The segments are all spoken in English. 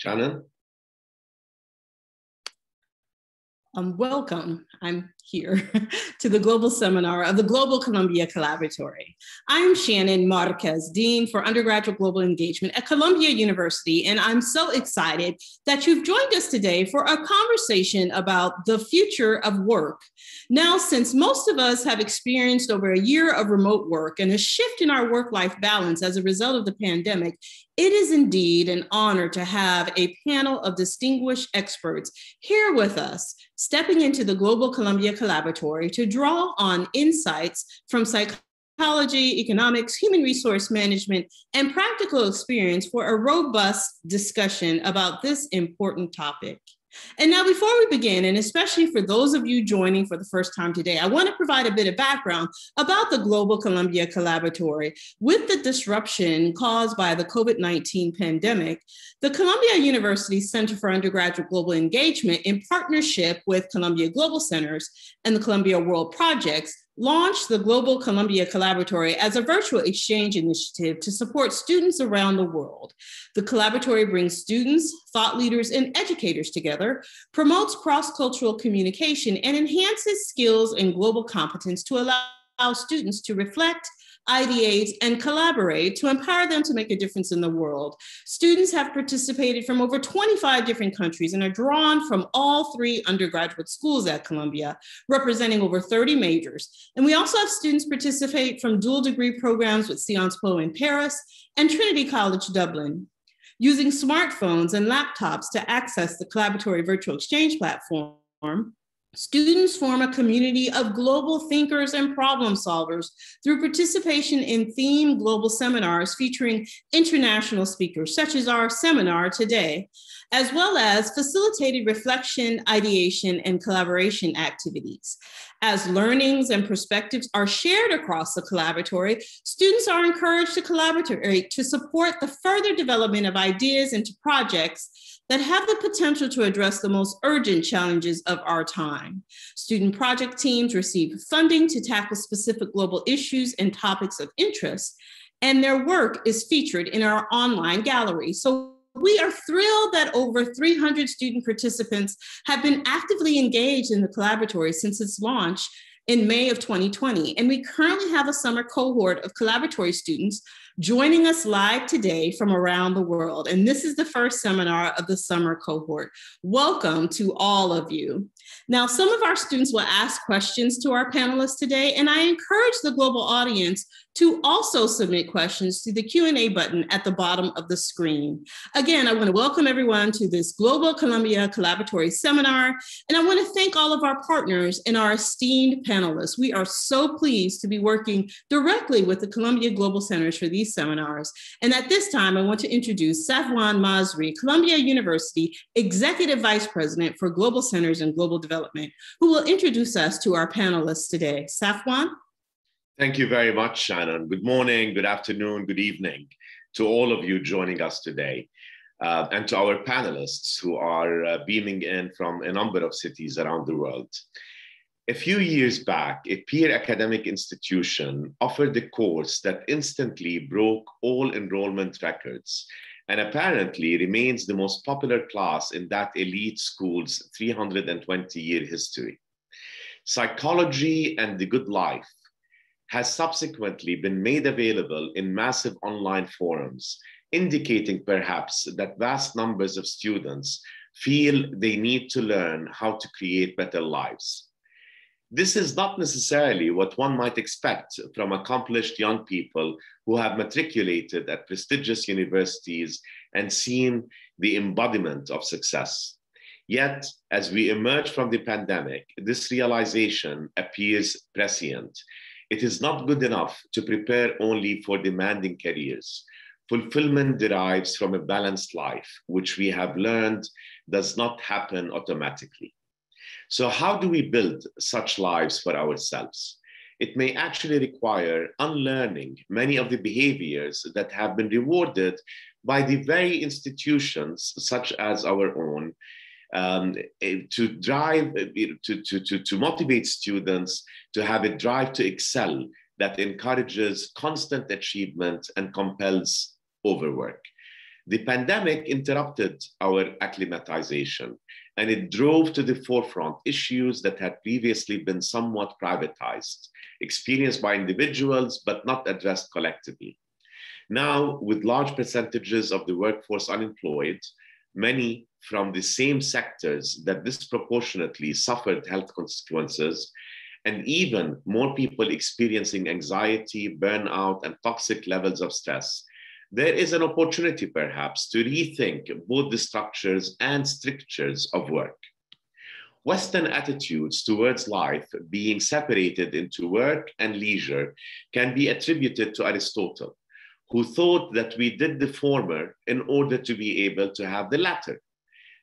Shannon? Um, welcome. I'm here to the global seminar of the Global Columbia Collaboratory. I'm Shannon Marquez, Dean for Undergraduate Global Engagement at Columbia University, and I'm so excited that you've joined us today for a conversation about the future of work. Now, since most of us have experienced over a year of remote work and a shift in our work life balance as a result of the pandemic, it is indeed an honor to have a panel of distinguished experts here with us, stepping into the Global Columbia Collaboratory to draw on insights from psychology, economics, human resource management, and practical experience for a robust discussion about this important topic. And now, before we begin, and especially for those of you joining for the first time today, I want to provide a bit of background about the Global Columbia Collaboratory. With the disruption caused by the COVID 19 pandemic, the Columbia University Center for Undergraduate Global Engagement, in partnership with Columbia Global Centers and the Columbia World Projects, launched the Global Columbia Collaboratory as a virtual exchange initiative to support students around the world. The collaboratory brings students, thought leaders, and educators together, promotes cross cultural communication, and enhances skills and global competence to allow students to reflect ideate, and collaborate to empower them to make a difference in the world. Students have participated from over 25 different countries and are drawn from all three undergraduate schools at Columbia, representing over 30 majors. And we also have students participate from dual degree programs with Sciences Po in Paris and Trinity College Dublin. Using smartphones and laptops to access the collaboratory virtual exchange platform, Students form a community of global thinkers and problem solvers through participation in themed global seminars featuring international speakers, such as our seminar today, as well as facilitated reflection, ideation, and collaboration activities. As learnings and perspectives are shared across the collaboratory, students are encouraged to collaborate to support the further development of ideas into projects that have the potential to address the most urgent challenges of our time. Student project teams receive funding to tackle specific global issues and topics of interest, and their work is featured in our online gallery. So we are thrilled that over 300 student participants have been actively engaged in the collaboratory since its launch in May of 2020. And we currently have a summer cohort of collaboratory students joining us live today from around the world. And this is the first seminar of the summer cohort. Welcome to all of you. Now, some of our students will ask questions to our panelists today, and I encourage the global audience to also submit questions to the Q&A button at the bottom of the screen. Again, I want to welcome everyone to this Global Columbia Collaboratory Seminar, and I want to thank all of our partners and our esteemed panelists. We are so pleased to be working directly with the Columbia Global Centers for these seminars. And at this time, I want to introduce Safwan Masri, Columbia University Executive Vice President for Global Centers and Global Development, who will introduce us to our panelists today. Safwan? Thank you very much, Shannon. Good morning, good afternoon, good evening to all of you joining us today, uh, and to our panelists who are uh, beaming in from a number of cities around the world. A few years back, a peer academic institution offered a course that instantly broke all enrollment records and apparently remains the most popular class in that elite school's 320 year history. Psychology and the Good Life has subsequently been made available in massive online forums, indicating perhaps that vast numbers of students feel they need to learn how to create better lives. This is not necessarily what one might expect from accomplished young people who have matriculated at prestigious universities and seen the embodiment of success. Yet, as we emerge from the pandemic, this realization appears prescient it is not good enough to prepare only for demanding careers. Fulfillment derives from a balanced life, which we have learned does not happen automatically. So, how do we build such lives for ourselves? It may actually require unlearning many of the behaviors that have been rewarded by the very institutions, such as our own, um, eh, to drive, eh, to, to, to, to motivate students to have a drive to excel that encourages constant achievement and compels overwork. The pandemic interrupted our acclimatization and it drove to the forefront issues that had previously been somewhat privatized, experienced by individuals but not addressed collectively. Now, with large percentages of the workforce unemployed, many from the same sectors that disproportionately suffered health consequences, and even more people experiencing anxiety, burnout, and toxic levels of stress, there is an opportunity perhaps to rethink both the structures and strictures of work. Western attitudes towards life being separated into work and leisure can be attributed to Aristotle, who thought that we did the former in order to be able to have the latter.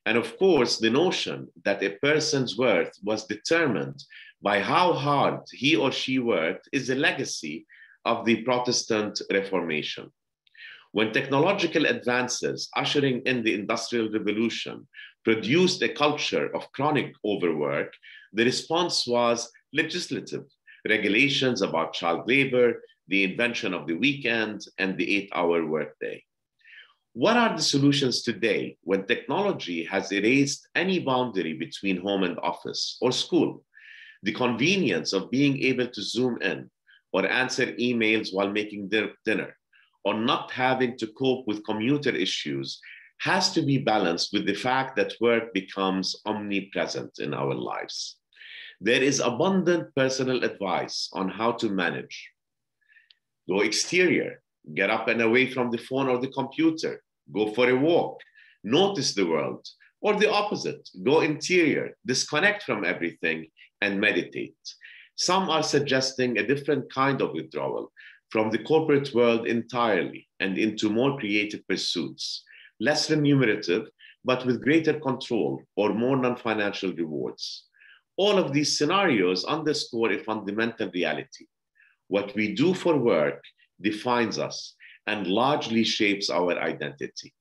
And of course, the notion that a person's worth was determined by how hard he or she worked is a legacy of the Protestant Reformation. When technological advances ushering in the Industrial Revolution produced a culture of chronic overwork, the response was legislative regulations about child labor, the invention of the weekend, and the eight hour workday. What are the solutions today when technology has erased any boundary between home and office or school? The convenience of being able to zoom in or answer emails while making dinner or not having to cope with commuter issues has to be balanced with the fact that work becomes omnipresent in our lives. There is abundant personal advice on how to manage Go exterior, get up and away from the phone or the computer, go for a walk, notice the world, or the opposite, go interior, disconnect from everything and meditate. Some are suggesting a different kind of withdrawal from the corporate world entirely and into more creative pursuits, less remunerative, but with greater control or more non financial rewards. All of these scenarios underscore a fundamental reality what we do for work defines us and largely shapes our identity.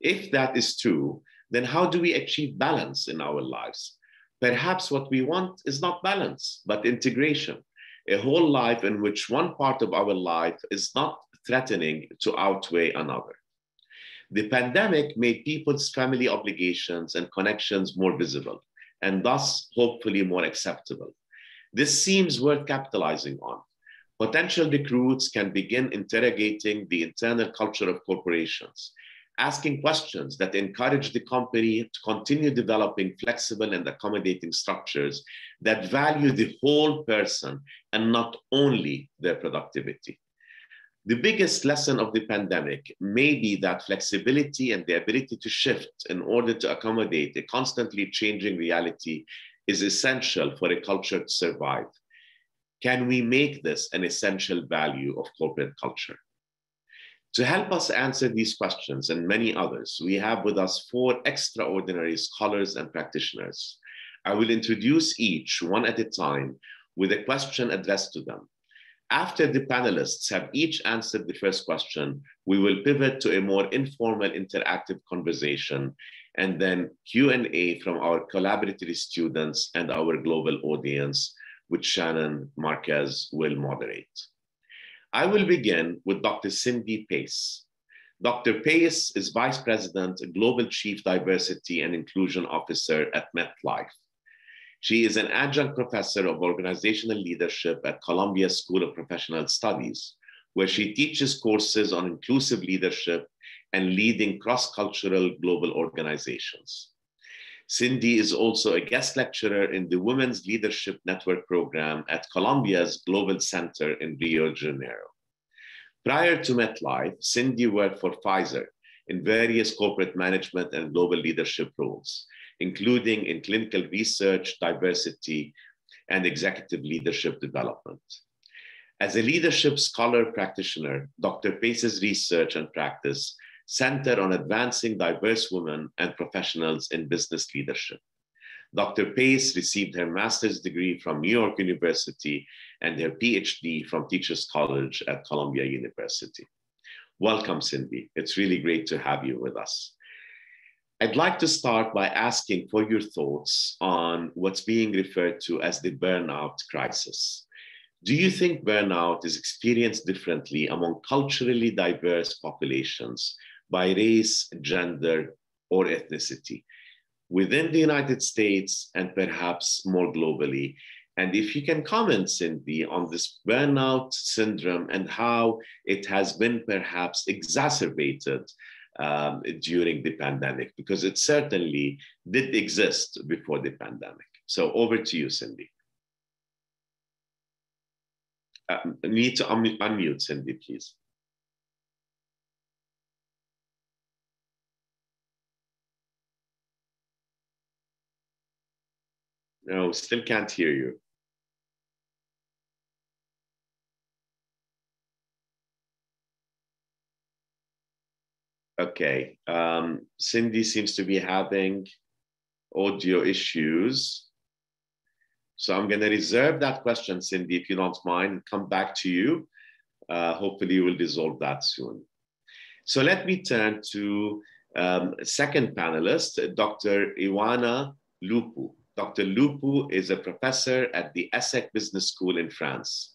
If that is true, then how do we achieve balance in our lives? Perhaps what we want is not balance, but integration, a whole life in which one part of our life is not threatening to outweigh another. The pandemic made people's family obligations and connections more visible, and thus hopefully more acceptable. This seems worth capitalizing on potential recruits can begin interrogating the internal culture of corporations, asking questions that encourage the company to continue developing flexible and accommodating structures that value the whole person and not only their productivity. The biggest lesson of the pandemic may be that flexibility and the ability to shift in order to accommodate a constantly changing reality is essential for a culture to survive. Can we make this an essential value of corporate culture? To help us answer these questions and many others, we have with us four extraordinary scholars and practitioners. I will introduce each one at a time with a question addressed to them. After the panelists have each answered the first question, we will pivot to a more informal interactive conversation and then Q&A from our collaboratory students and our global audience which Shannon Marquez will moderate. I will begin with Dr. Cindy Pace. Dr. Pace is Vice President, Global Chief Diversity and Inclusion Officer at MetLife. She is an adjunct professor of organizational leadership at Columbia School of Professional Studies, where she teaches courses on inclusive leadership and leading cross cultural global organizations. Cindy is also a guest lecturer in the Women's Leadership Network program at Columbia's Global Center in Rio de Janeiro. Prior to MetLife, Cindy worked for Pfizer in various corporate management and global leadership roles, including in clinical research, diversity, and executive leadership development. As a leadership scholar practitioner, Dr. Pace's research and practice center on advancing diverse women and professionals in business leadership. Dr. Pace received her master's degree from New York University and her PhD from Teachers College at Columbia University. Welcome, Cindy. It's really great to have you with us. I'd like to start by asking for your thoughts on what's being referred to as the burnout crisis. Do you think burnout is experienced differently among culturally diverse populations by race, gender, or ethnicity within the United States and perhaps more globally. And if you can comment, Cindy, on this burnout syndrome and how it has been perhaps exacerbated um, during the pandemic, because it certainly did exist before the pandemic. So over to you, Cindy. Uh, need to un unmute, Cindy, please. No, still can't hear you. Okay, um, Cindy seems to be having audio issues. So I'm going to reserve that question, Cindy, if you don't mind, and come back to you. Uh, hopefully, we'll resolve that soon. So let me turn to um, second panelist, Dr. Ioana Lupu. Dr. Lupu is a professor at the ESSEC Business School in France.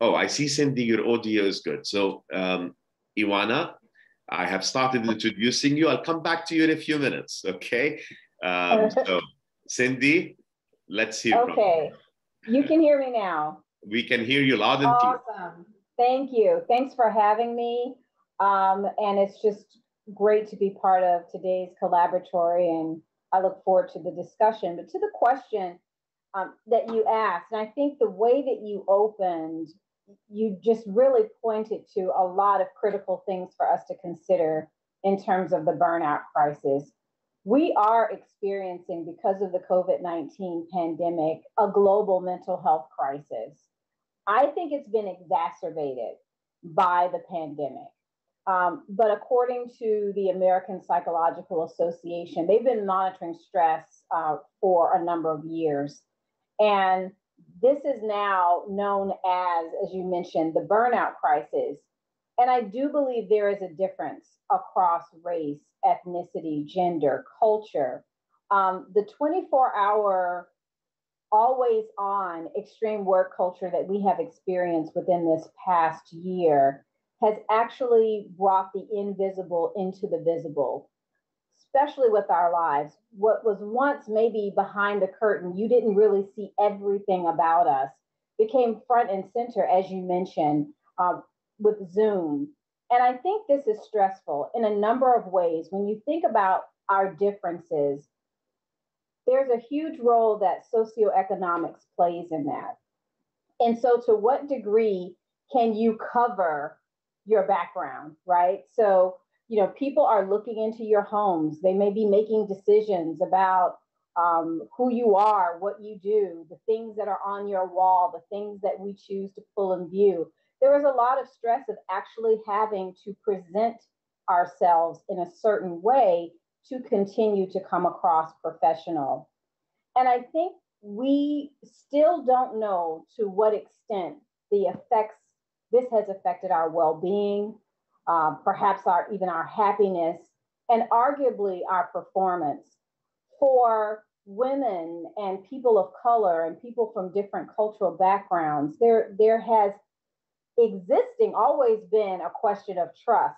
Oh, I see, Cindy, your audio is good. So, um, Ioana, I have started introducing you. I'll come back to you in a few minutes, okay? Um, so, Cindy, let's hear Okay, you can hear me now. We can hear you loud and clear. Awesome. Thank you. Thanks for having me. Um, and it's just great to be part of today's collaboratory and I look forward to the discussion. But to the question um, that you asked, and I think the way that you opened, you just really pointed to a lot of critical things for us to consider in terms of the burnout crisis. We are experiencing, because of the COVID 19 pandemic, a global mental health crisis. I think it's been exacerbated by the pandemic. Um, but according to the American Psychological Association, they've been monitoring stress uh, for a number of years. And this is now known as, as you mentioned, the burnout crisis. And I do believe there is a difference across race, ethnicity, gender, culture. Um, the 24 hour, always on extreme work culture that we have experienced within this past year has actually brought the invisible into the visible, especially with our lives. What was once maybe behind the curtain, you didn't really see everything about us, became front and center, as you mentioned, um, with Zoom. And I think this is stressful in a number of ways. When you think about our differences, there's a huge role that socioeconomics plays in that. And so, to what degree can you cover your background, right? So, you know, people are looking into your homes. They may be making decisions about um, who you are, what you do, the things that are on your wall, the things that we choose to pull in view. There is a lot of stress of actually having to present ourselves in a certain way to continue to come across professional. And I think we still don't know to what extent the effects this has affected our well-being, uh, perhaps our even our happiness, and arguably our performance. For women and people of color and people from different cultural backgrounds, there there has existing always been a question of trust,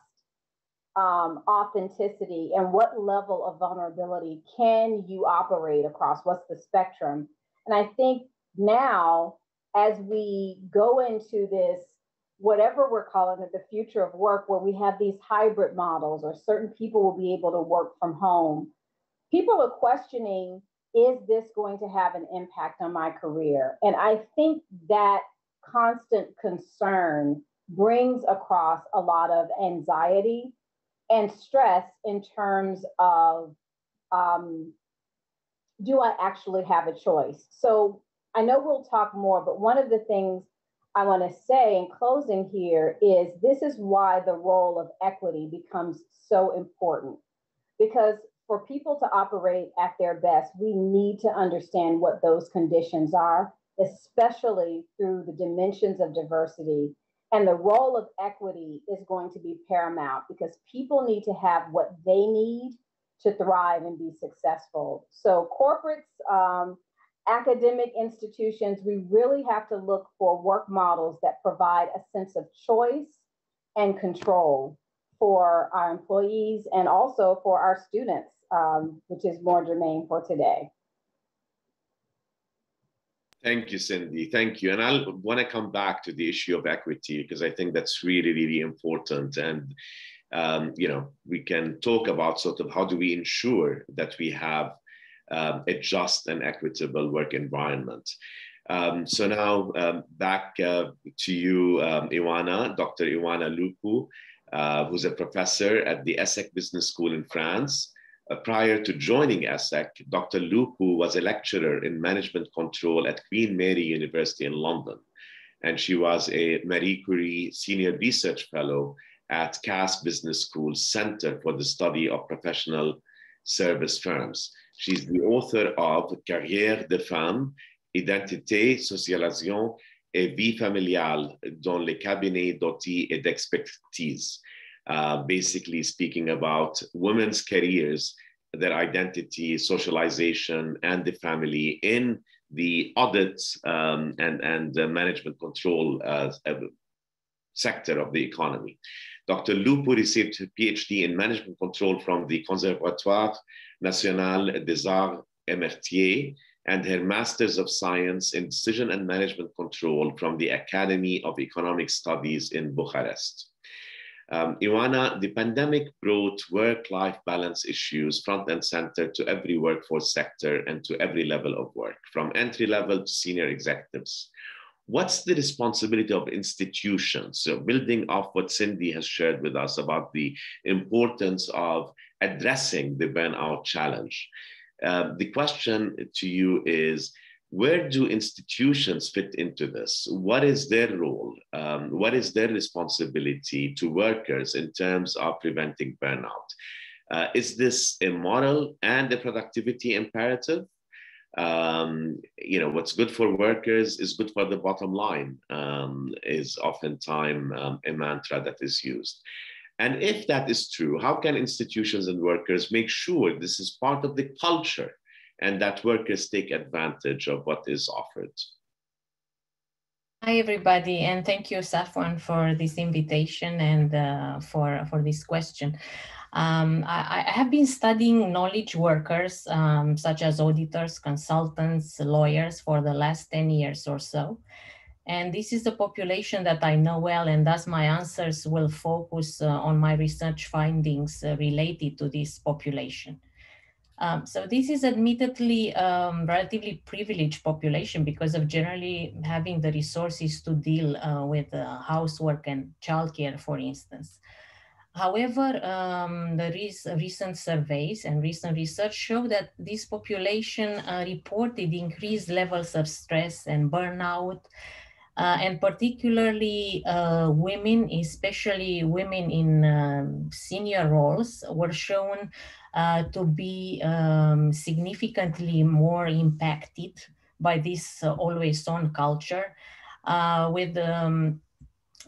um, authenticity, and what level of vulnerability can you operate across? What's the spectrum? And I think now, as we go into this whatever we're calling it, the future of work, where we have these hybrid models or certain people will be able to work from home, people are questioning is this going to have an impact on my career? And I think that constant concern brings across a lot of anxiety and stress in terms of um, do I actually have a choice? So I know we'll talk more, but one of the things I want to say in closing here is this is why the role of equity becomes so important. Because for people to operate at their best, we need to understand what those conditions are, especially through the dimensions of diversity. And the role of equity is going to be paramount because people need to have what they need to thrive and be successful. So, corporates, um, academic institutions, we really have to look for work models that provide a sense of choice and control for our employees and also for our students, um, which is more germane for today. Thank you, Cindy. Thank you. And I want to come back to the issue of equity because I think that's really, really important. And, um, you know, we can talk about sort of how do we ensure that we have um, a just and equitable work environment. Um, so now um, back uh, to you, um, Ioana, Dr. Ioana Lupu, uh, who's a professor at the ESSEC Business School in France. Uh, prior to joining ESSEC, Dr. Lupu was a lecturer in management control at Queen Mary University in London. And she was a Marie Curie Senior Research Fellow at Cass Business School Center for the Study of Professional Service Firms. She's the author of Carrière de Femme, Identité, Socialisation et Vie familiale dans les cabinets d'audit et d'expertise uh, basically speaking about women's careers, their identity, socialization, and the family in the audit um, and, and uh, management control uh, sector of the economy. Dr. Lupu received her PhD in management control from the Conservatoire National des Arts et Métiers and her Master's of Science in Decision and Management Control from the Academy of Economic Studies in Bucharest. Um, the pandemic brought work-life balance issues front and center to every workforce sector and to every level of work, from entry level to senior executives. What's the responsibility of institutions? So building off what Cindy has shared with us about the importance of addressing the burnout challenge. Uh, the question to you is, where do institutions fit into this? What is their role? Um, what is their responsibility to workers in terms of preventing burnout? Uh, is this a moral and a productivity imperative? Um, you know, what's good for workers is good for the bottom line, um, is oftentimes um, a mantra that is used. And if that is true, how can institutions and workers make sure this is part of the culture and that workers take advantage of what is offered. Hi, everybody, and thank you, Safwan, for this invitation and uh, for, for this question. Um, I, I, have been studying knowledge workers, um, such as auditors, consultants, lawyers, for the last 10 years or so. And this is the population that I know well, and thus my answers will focus uh, on my research findings uh, related to this population. Um, so this is admittedly um, relatively privileged population because of generally having the resources to deal uh, with uh, housework and childcare, for instance. However, um, the recent surveys and recent research show that this population uh, reported increased levels of stress and burnout, uh, and particularly uh, women, especially women in um, senior roles, were shown uh, to be um, significantly more impacted by this uh, always on culture uh, with um,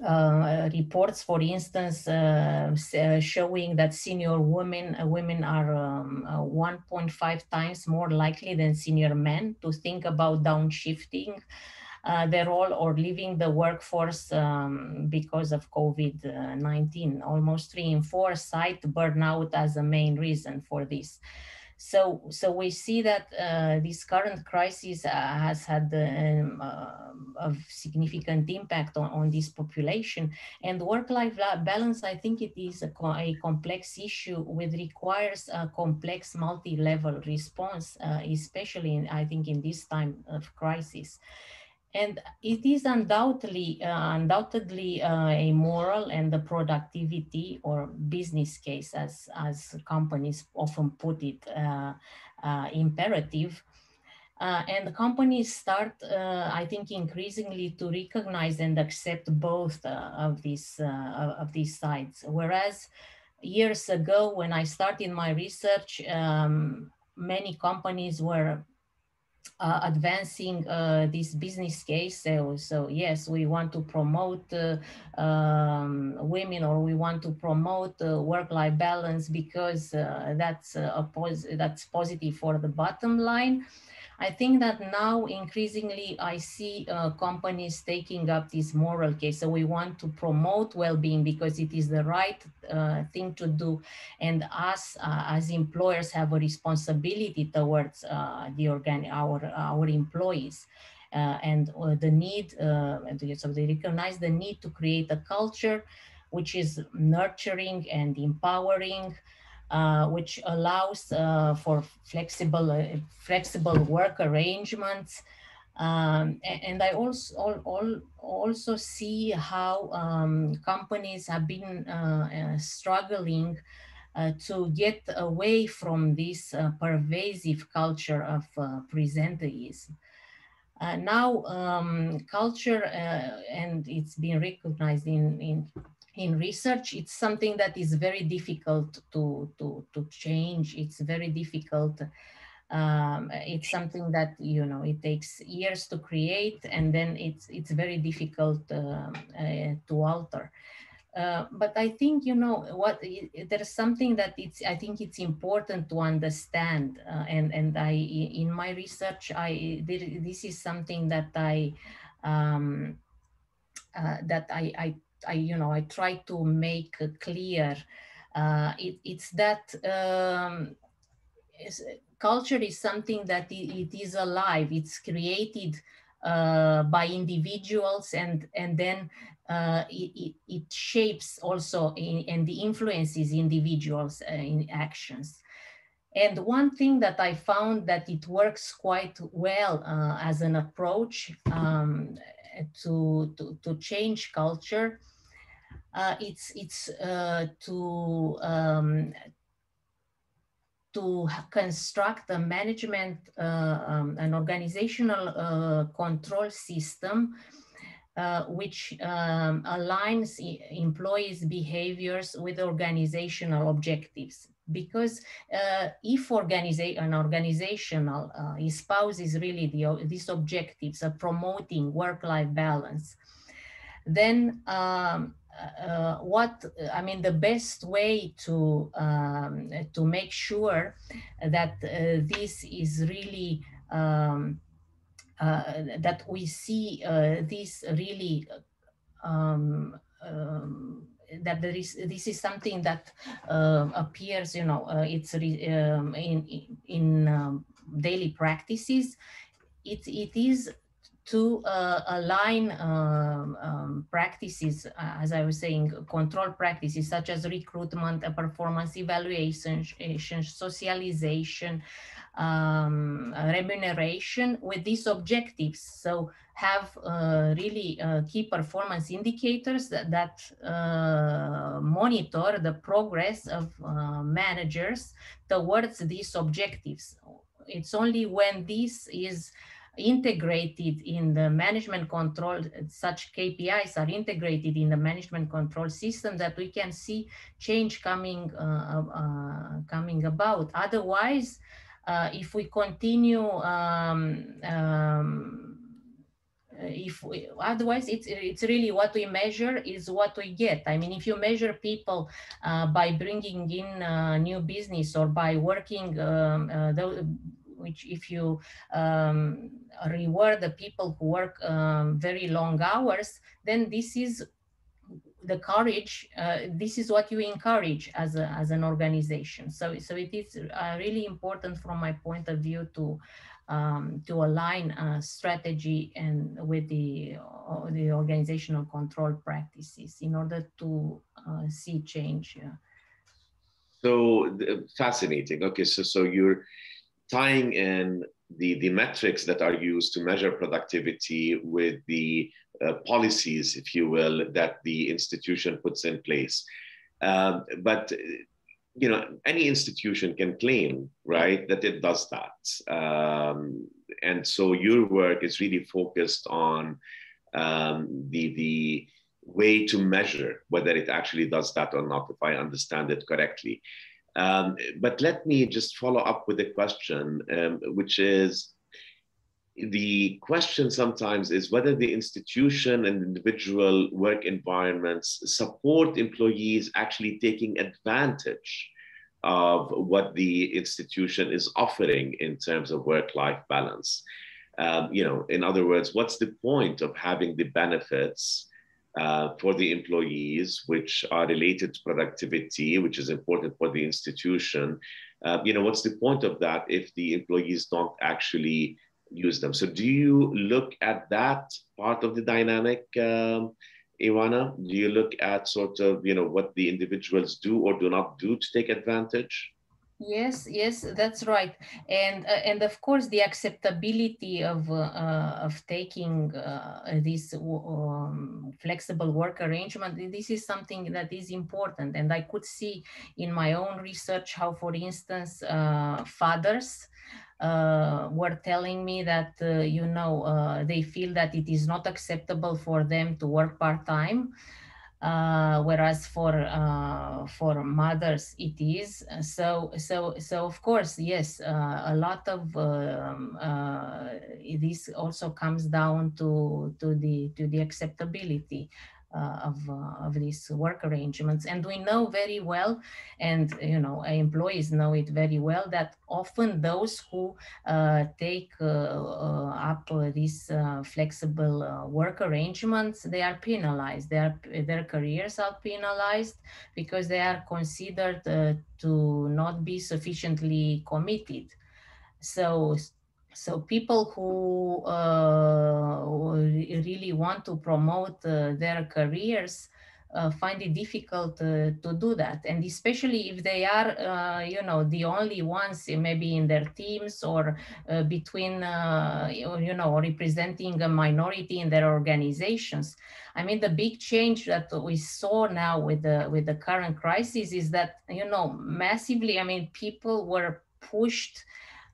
uh, reports, for instance, uh, uh, showing that senior women women are um, 1.5 times more likely than senior men to think about downshifting uh, their role or leaving the workforce um, because of COVID-19. Almost three in four cite burnout as a main reason for this. So, so we see that uh, this current crisis uh, has had um, uh, a significant impact on, on this population. And work-life balance, I think it is a, co a, complex issue which requires a complex multi-level response, uh, especially, in, I think, in this time of crisis. And it is undoubtedly, uh, undoubtedly uh, a moral and the productivity or business case, as, as companies often put it, uh, uh imperative. Uh, and companies start, uh, I think, increasingly to recognize and accept both of these of these sides. Whereas years ago, when I started my research, um, many companies were uh, advancing uh, this business case. So, so, yes, we want to promote uh, um, women or we want to promote work-life balance because uh, that's a pos that's positive for the bottom line. I think that now increasingly I see uh, companies taking up this moral case. So we want to promote well-being because it is the right uh, thing to do. And us uh, as employers have a responsibility towards uh, the organ our, our employees. Uh, and uh, the need, so they recognize the need to create a culture which is nurturing and empowering, uh, which allows uh, for flexible, uh, flexible work arrangements. Um, and, I also all, all, also see how um, companies have been uh, uh, struggling to get away from this pervasive culture of presenteeism. now, um, culture, and it's been recognized in, in in research, it's something that is very difficult to, to, to change. It's very difficult. Um, it's something that, you know, it takes years to create and then it's, it's very difficult uh, uh, to alter. Uh, but I think, you know, what there's something that it's, I think it's important to understand. Uh, and, and I, in my research, I, this is something that I, um, uh, that I, I I, you know, I try to make clear. Uh, it, it's that um, culture is something that it, it is alive. It's created uh, by individuals and and then uh, it, it, shapes also in, and influences individuals uh, in actions. And one thing that I found that it works quite well uh, as an approach um, to, to, to change culture it's it's uh, to um, to construct a management uh, um, an organizational uh, control system uh, which um, aligns employees behaviors with organizational objectives. Because uh, if organiza an organizational espouses really the, these objectives of promoting work-life balance then um, uh, what I mean, the best way to um, to make sure that uh, this is really um, uh, that we see uh, this really um, um, that there is this is something that uh, appears, you know, uh, it's um, in in um, daily practices. It it is to uh, align um, um, practices, uh, as I was saying, control practices such as recruitment, uh, performance evaluation, socialization, um, remuneration with these objectives. So have uh, really uh, key performance indicators that, that uh, monitor the progress of managers towards these objectives. It's only when this is integrated in the management control, such KPIs are integrated in the management control system that we can see change coming, uh, uh, coming about. Otherwise, uh, if we continue um, um, if we, otherwise it's it's really what we measure is what we get i mean if you measure people uh, by bringing in uh, new business or by working um, uh, which if you um, reward the people who work um, very long hours, then this is the courage, uh, this is what you encourage as, a, as an organization. So, so it is uh, really important from my point of view to um, to align uh, strategy and with the uh, the organizational control practices in order to uh, see change. Yeah. So fascinating. Okay, so so you're tying in the, the metrics that are used to measure productivity with the uh, policies, if you will, that the institution puts in place. Um, but you know, any institution can claim, right, that it does that. Um, and so your work is really focused on um, the the way to measure whether it actually does that or not, if I understand it correctly. Um, but let me just follow up with a question, um, which is the question sometimes is whether the institution and individual work environments support employees actually taking advantage of what the institution is offering in terms of work-life balance. Um, you know, in other words, what's the point of having the benefits uh, for the employees, which are related to productivity, which is important for the institution? Uh, you know, what's the point of that if the employees don't actually use them? So, do you look at that part of the dynamic? Um, do you look at sort of you know what the individuals do or do not do to take advantage? Yes, yes, that's right, and uh, and of course the acceptability of uh, of taking uh, this um, flexible work arrangement. This is something that is important, and I could see in my own research how, for instance, uh, fathers uh, were telling me that uh, you know uh, they feel that it is not acceptable for them to work part time uh, whereas for uh, for mothers it is. So so so of course yes uh, a lot of um, uh, this also comes down to to the to the acceptability uh, of, uh, of these work arrangements. And we know very well, and you know, employees know it very well, that often those who uh, take up these flexible work arrangements, they are penalized. Their, their careers are penalized because they are considered to not be sufficiently committed. So so people who uh, really want to promote uh, their careers uh, find it difficult uh, to do that. And especially if they are uh, you know the only ones maybe in their teams or uh, between you know representing a minority in their organizations. I mean the big change that we saw now with the with the current crisis is that you know massively i mean people were pushed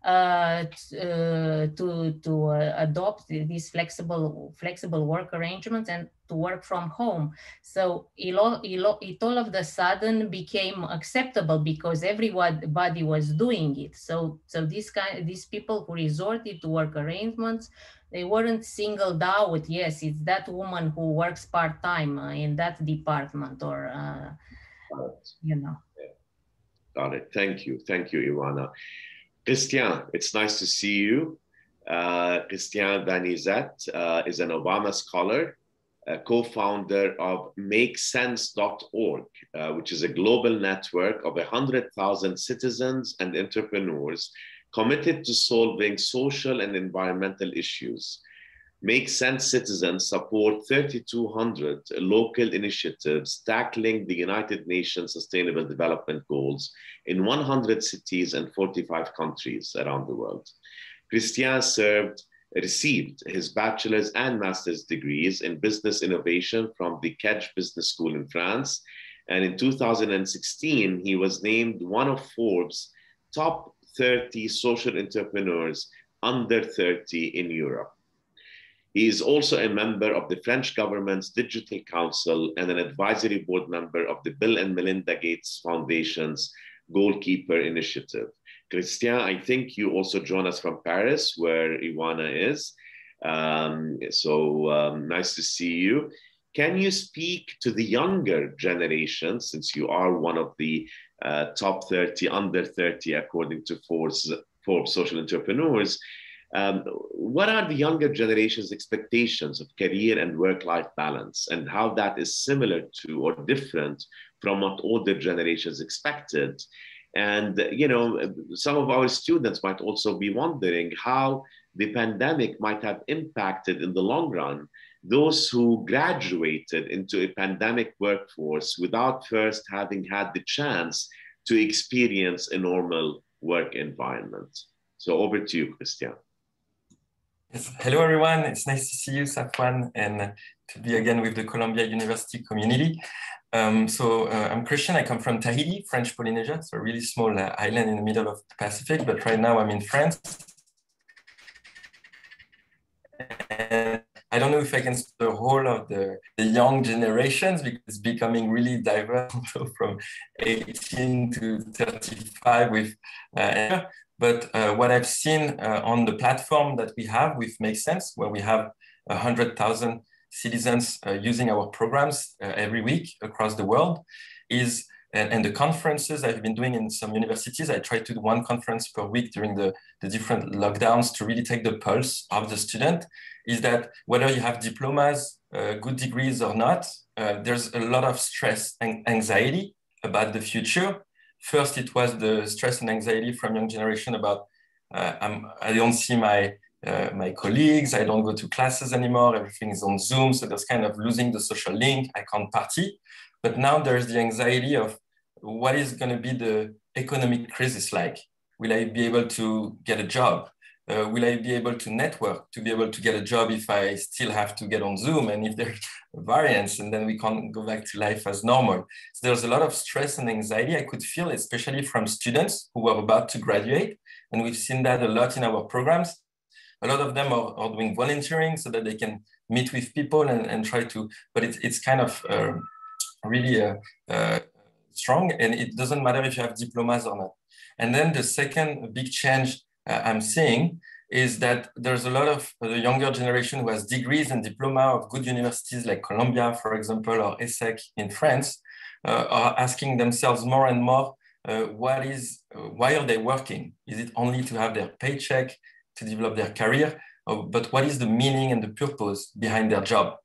uh, uh, to to uh, adopt these flexible flexible work arrangements and to work from home. So it all, it all of the sudden became acceptable because everybody was doing it. So so these kind these people who resorted to work arrangements, they weren't singled out. Yes, it's that woman who works part time uh, in that department, or uh, you know. Got it. Thank you. Thank you, Ioana. Christian, it's nice to see you. Uh, Christian Vanizette uh, is an Obama scholar, co-founder of MakeSense.org, uh, which is a global network of 100,000 citizens and entrepreneurs committed to solving social and environmental issues. Make Sense citizens support 3,200 local initiatives tackling the United Nations Sustainable Development Goals in 100 cities and 45 countries around the world. Christian served, received his bachelor's and master's degrees in business innovation from the Kedge Business School in France. And in 2016, he was named one of Forbes' top 30 social entrepreneurs under 30 in Europe. He is also a member of the French government's Digital Council and an advisory board member of the Bill and Melinda Gates Foundation's Goalkeeper Initiative. Christian, I think you also join us from Paris, where Ioana is. Um, so um, nice to see you. Can you speak to the younger generation, since you are one of the uh, top 30, under 30, according to Forbes, Forbes Social Entrepreneurs? Um, what are the younger generation's expectations of career and work-life balance and how that is similar to or different from what older generations expected? And, you know, some of our students might also be wondering how the pandemic might have impacted in the long run those who graduated into a pandemic workforce without first having had the chance to experience a normal work environment. So over to you, Christian. Yes. Hello, everyone. It's nice to see you, Safwan, and to be again with the Columbia University community. Um, so uh, I'm Christian. I come from Tahiti, French Polynesia. It's a really small uh, island in the middle of the Pacific, but right now I'm in France. I don't know if I can speak the whole of the, the young generations because it's becoming really diverse from 18 to 35 with uh, but uh, what I've seen uh, on the platform that we have with Make Sense, where we have 100,000 citizens uh, using our programs uh, every week across the world, is and, and, the conferences I've been doing in some universities, I try to do one conference per week during the, the different lockdowns to really take the pulse of the student, is that whether you have diplomas, uh, good degrees or not, uh, there's a lot of stress and anxiety about the future. First, it was the stress and anxiety from young generation about uh, I don't see my uh, my colleagues, I don't go to classes anymore, everything is on Zoom, so there's kind of losing the social link, I can't party. But now there's the anxiety of what is going to be the economic crisis like? Will I be able to get a job? Uh, will I be able to network to be able to get a job if I still have to get on Zoom and if there's variants and then we can't go back to life as normal? So there's a lot of stress and anxiety I could feel, especially from students who are about to graduate. And we've seen that a lot in our programs. A lot of them are, are doing volunteering so that they can meet with people and, and try to, but it's, it's kind of uh, really uh, uh strong and it doesn't matter if you have diplomas or not. And then the second big change uh, I'm seeing is that there's a lot of the younger generation who has degrees and diploma of good universities like Columbia, for example, or ESSEC in France, uh, are asking themselves more and more, uh, what is, uh, why are they working? Is it only to have their paycheck, to develop their career? but what is the meaning and the purpose behind their job?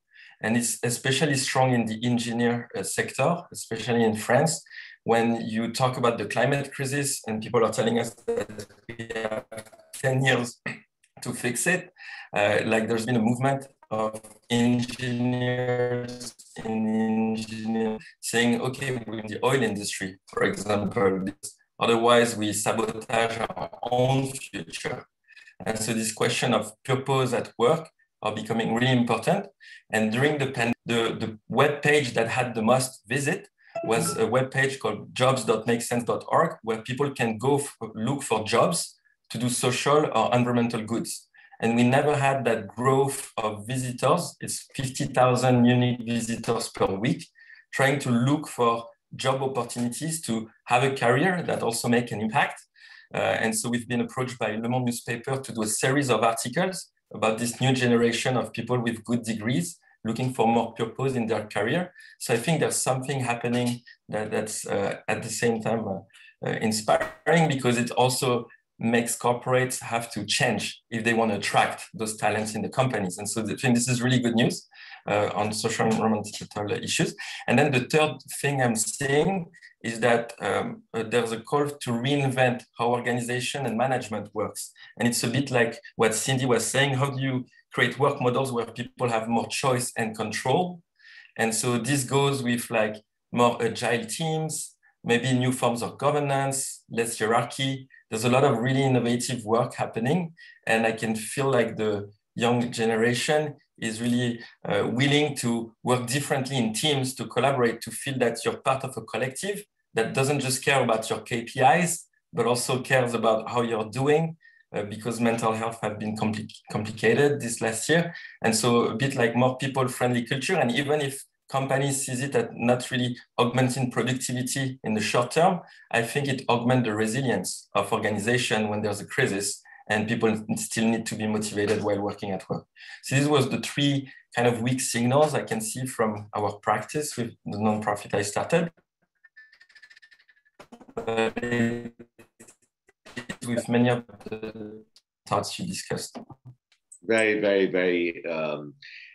And it's especially strong in the engineer uh, sector, especially in France. When you talk about the climate crisis and people are telling us that we have 10 years to fix it, uh, like there's been a movement of engineers in saying, okay, we're in the oil industry, for example, otherwise we sabotage our own future. And so this question of purpose at work are becoming really important. And during the pandemic, the, the web page that had the most visit was a web page called jobs.makesense.org, where people can go look for jobs to do social or environmental goods. And we never had that growth of visitors. It's 50,000 unique visitors per week, trying to look for job opportunities to have a career that also make an impact. Uh, and so we've been approached by Le Monde newspaper to do a series of articles about this new generation of people with good degrees looking for more purpose in their career. So I think there's something happening that, that's uh, at the same time uh, uh, inspiring because it also makes corporates have to change if they want to attract those talents in the companies. And so I think this is really good news uh, on social and environmental issues. And then the third thing I'm seeing is that um, uh, there's a call to reinvent how organization and management works. And it's a bit like what Cindy was saying, how do you create work models where people have more choice and control? And so this goes with like more agile teams, maybe new forms of governance, less hierarchy. There's a lot of really innovative work happening. And I can feel like the young generation is really uh, willing to work differently in teams to collaborate, to feel that you're part of a collective that doesn't just care about your KPIs, but also cares about how you're doing. Uh, because mental health have been compli complicated this last year. And so a bit like more people-friendly culture. And even if companies sees it as not really augmenting productivity in the short term, I think it augments the resilience of organization when there's a crisis and people still need to be motivated while working at work. So this was the three kind of weak signals I can see from our practice with the nonprofit I started. with many of the thoughts you discussed. Very, very, very um,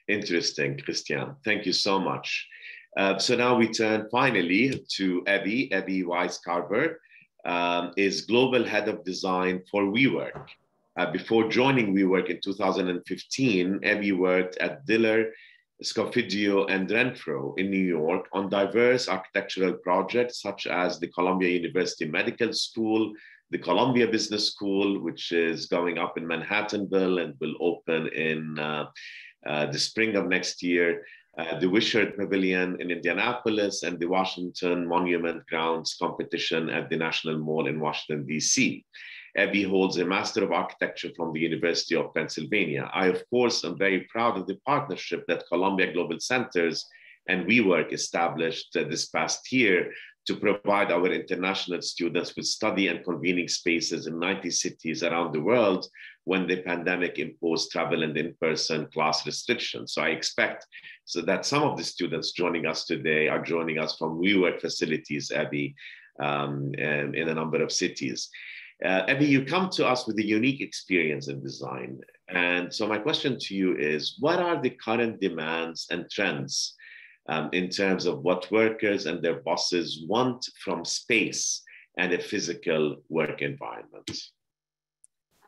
interesting, Christian. Thank you so much. Uh, so now we turn finally to Abby, Abby Weiss-Carver, um, is Global Head of Design for WeWork. Uh, before joining WeWork in 2015, Abby worked at Diller, Scofidio, and Renfro in New York on diverse architectural projects such as the Columbia University Medical School, the Columbia Business School, which is going up in Manhattanville and will open in uh, uh, the spring of next year, uh, the Wishart Pavilion in Indianapolis, and the Washington Monument Grounds competition at the National Mall in Washington, D.C. Abby holds a Master of Architecture from the University of Pennsylvania. I, of course, am very proud of the partnership that Columbia Global Centers and WeWork established uh, this past year to provide our international students with study and convening spaces in 90 cities around the world when the pandemic imposed travel and in-person class restrictions. So I expect so that some of the students joining us today are joining us from WeWork facilities, Abby, um, in a number of cities. Uh, Abby, you come to us with a unique experience in design. And so my question to you is, what are the current demands and trends um, in terms of what workers and their bosses want from space and a physical work environment?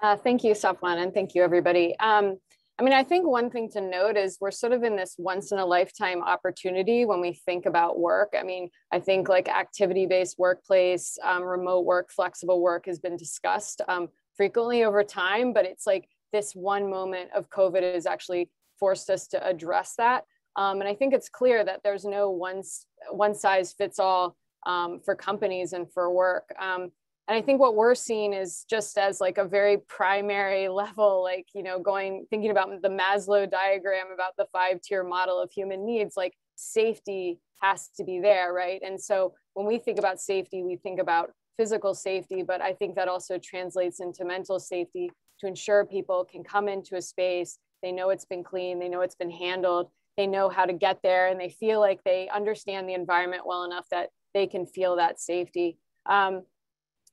Uh, thank you, Safwan, and thank you, everybody. Um, I mean, I think one thing to note is we're sort of in this once in a lifetime opportunity when we think about work. I mean, I think like activity based workplace, um, remote work, flexible work has been discussed um, frequently over time, but it's like this one moment of COVID has actually forced us to address that. Um, and I think it's clear that there's no one, one size fits all um, for companies and for work. And i think what we're seeing is just as like a very primary level like you know going thinking about the maslow diagram about the five tier model of human needs like safety has to be there right? And so when we think about safety we think about physical safety but i think that also translates into mental safety to ensure people can come into a space they know it's been clean they know it's been handled they know how to get there and they feel like they understand the environment well enough that they can feel that safety. Um,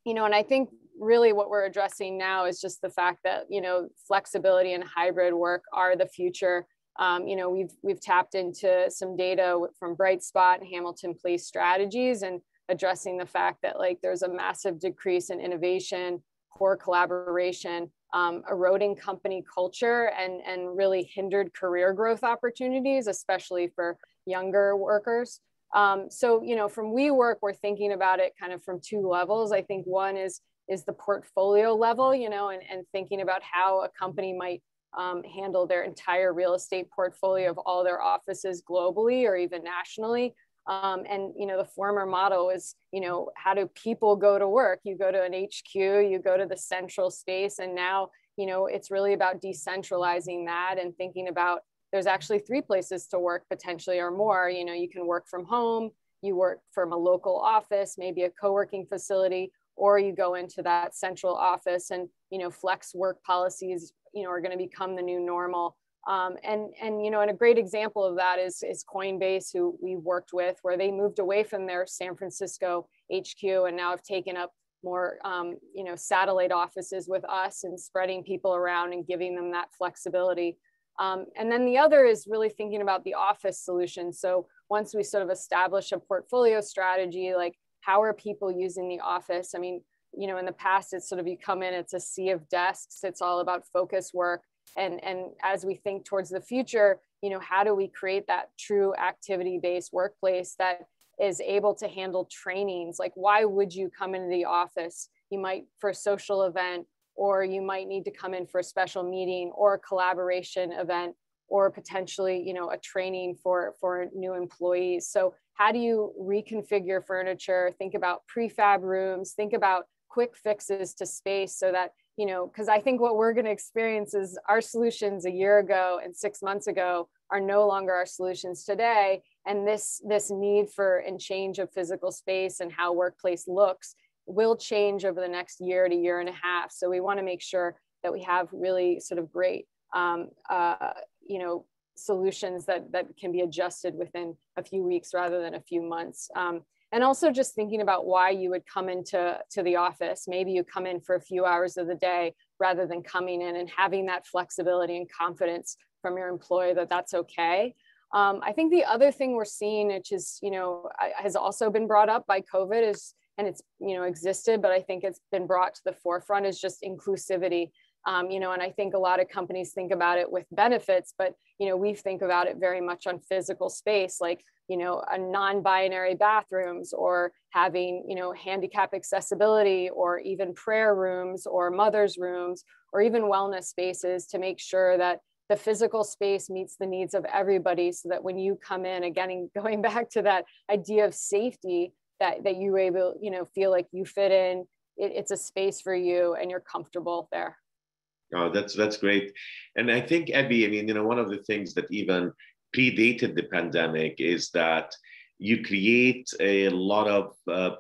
you know, and I think really what we're addressing now is just the fact that, you know, flexibility and hybrid work are the future. Um, you know, we've, we've tapped into some data from Brightspot and Hamilton Place strategies and addressing the fact that like there's a massive decrease in innovation, poor collaboration, um, eroding company culture and, and really hindered career growth opportunities, especially for younger workers. Um, so, you know, from WeWork, we're thinking about it kind of from two levels. I think one is is the portfolio level, you know, and, and thinking about how a company might um, handle their entire real estate portfolio of all their offices globally or even nationally. Um, and you know, the former model is, you know, how do people go to work? You go to an HQ, you go to the central space, and now, you know, it's really about decentralizing that and thinking about there's actually three places to work potentially or more. You know, you can work from home, you work from a local office, maybe a co-working facility, or you go into that central office and, you know, flex work policies, you know, are going to become the new normal. Um, and, and, you know, and a great example of that is, is Coinbase, who we worked with, where they moved away from their San Francisco HQ and now have taken up more, um, you know, satellite offices with us and spreading people around and giving them that flexibility. Um, and then the other is really thinking about the office solution. So once we sort of establish a portfolio strategy, like how are people using the office? I mean, you know, in the past, it's sort of you come in, it's a sea of desks, it's all about focus work. And, and as we think towards the future, you know, how do we create that true activity based workplace that is able to handle trainings? Like, why would you come into the office? You might for a social event or you might need to come in for a special meeting or a collaboration event or potentially you know a training for for new employees. So how do you reconfigure furniture? Think about prefab rooms. Think about quick fixes to space so that you know because i think what we're going to experience is our solutions a year ago and six months ago are no longer our solutions today. And this this need for and change of physical space and how workplace looks will change over the next year to year and a half. So we want to make sure that we have really sort of great, um, uh, you know, solutions that, that can be adjusted within a few weeks rather than a few months. Um, and also just thinking about why you would come into to the office. Maybe you come in for a few hours of the day rather than coming in and having that flexibility and confidence from your employer that that's okay. Um, I think the other thing we're seeing, which is, you know, has also been brought up by COVID is and it's you know existed but i think it's been brought to the forefront is just inclusivity. Um, you know and i think a lot of companies think about it with benefits but you know we think about it very much on physical space like you know a non-binary bathrooms or having you know handicap accessibility or even prayer rooms or mothers rooms or even wellness spaces to make sure that the physical space meets the needs of everybody so that when you come in again and going back to that idea of safety that that you able you know feel like you fit in it, it's a space for you and you're comfortable there. Oh that's that's great. And i think abby i mean you know one of the things that even predated the pandemic is that you create a lot of uh,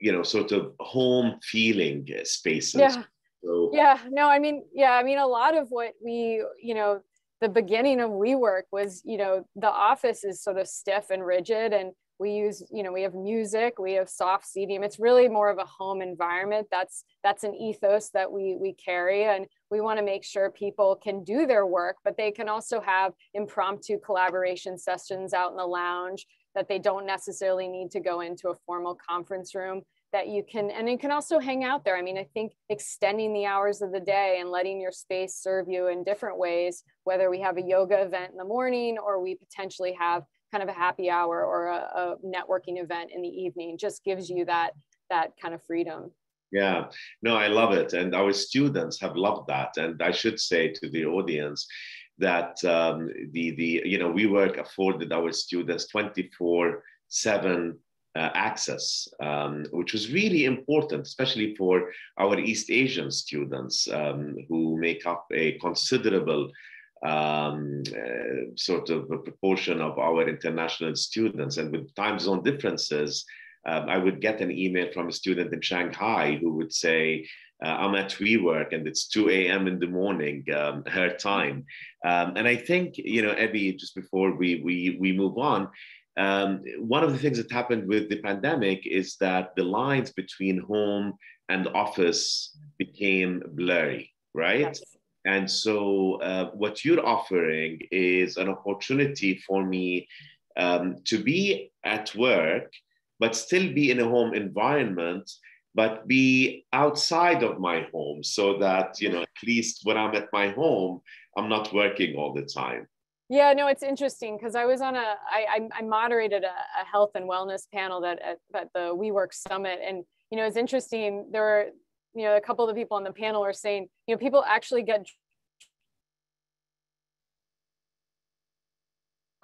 you know sort of home feeling spaces. Yeah. So, yeah no i mean yeah i mean a lot of what we you know the beginning of WeWork was, you know, the office is sort of stiff and rigid and we use, you know, we have music, we have soft seating. It's really more of a home environment. That's that's an ethos that we we carry and we want to make sure people can do their work, but they can also have impromptu collaboration sessions out in the lounge that they don't necessarily need to go into a formal conference room that you can and you can also hang out there i mean i think extending the hours of the day and letting your space serve you in different ways whether we have a yoga event in the morning or we potentially have kind of a happy hour or a, a networking event in the evening just gives you that that kind of freedom. Yeah. No i love it. And our students have loved that. And i should say to the audience that um, the the you know WeWork afforded our students 24 7 uh, access, um, which was really important, especially for our East Asian students um, who make up a considerable um, uh, sort of a proportion of our international students. And with time zone differences, um, I would get an email from a student in Shanghai who would say, uh, I'm at WeWork and it's 2 a.m. in the morning, um, her time. Um, and I think, you know, Abby, just before we, we, we move on, um, one of the things that happened with the pandemic is that the lines between home and office became blurry, right? Yes. And so, uh, what you're offering is an opportunity for me um, to be at work, but still be in a home environment, but be outside of my home so that, you know, at least when I'm at my home, I'm not working all the time. Yeah, no, it's interesting because I was on a, I, I moderated a, a health and wellness panel that at, at the WeWork Summit, and you know, it's interesting. There were, you know, a couple of the people on the panel are saying, you know, people actually get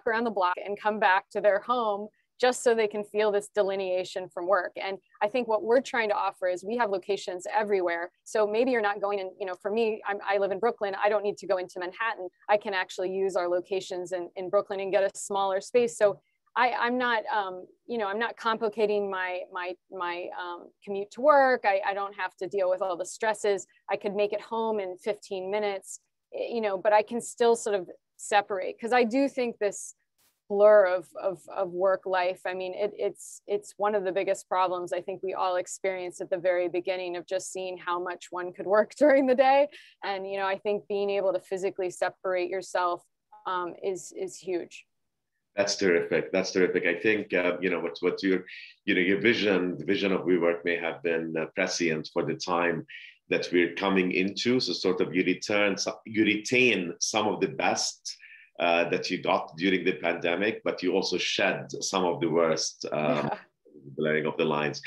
around the block and come back to their home just so they can feel this delineation from work. And I think what we're trying to offer is we have locations everywhere. So maybe you're not going in, you know, for me, I'm, i live in Brooklyn. I don't need to go into Manhattan. I can actually use our locations in, in Brooklyn and get a smaller space. So I, I'm not, um, you know, I'm not complicating my my my um, commute to work. I, I don't have to deal with all the stresses. I could make it home in 15 minutes, you know, but I can still sort of separate because I do think this blur of, of, of work life. I mean, it, it's, it's one of the biggest problems I think we all experience at the very beginning of just seeing how much one could work during the day. And, you know, I think being able to physically separate yourself um, is, is huge. That's terrific. That's terrific. I think uh, you know what's what your you know your vision, the vision of WeWork may have been uh, prescient for the time that we're coming into. So sort of you return, you retain some of the best uh, that you got during the pandemic, but you also shed some of the worst um, yeah. blurring of the lines.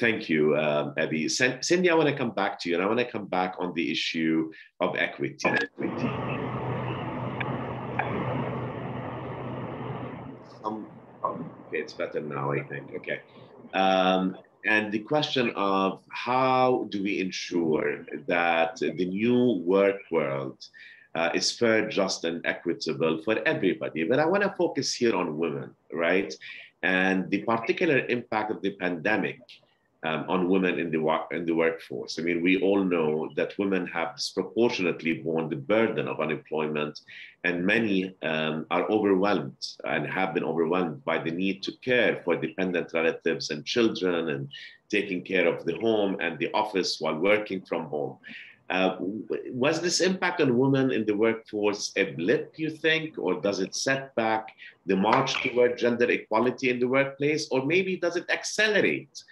Thank you, um, Abby. Cindy, I want to come back to you, and I want to come back on the issue of equity. Um, okay, it's better now, I think. Okay. Um, and the question of how do we ensure that the new work world uh, is fair, just, and equitable for everybody. But I want to focus here on women, right? And the particular impact of the pandemic um, on women in the, work, in the workforce. I mean, we all know that women have disproportionately borne the burden of unemployment, and many um, are overwhelmed and have been overwhelmed by the need to care for dependent relatives and children and taking care of the home and the office while working from home. Uh, was this impact on women in the workforce a blip, you think, or does it set back the march toward gender equality in the workplace, or maybe does it accelerate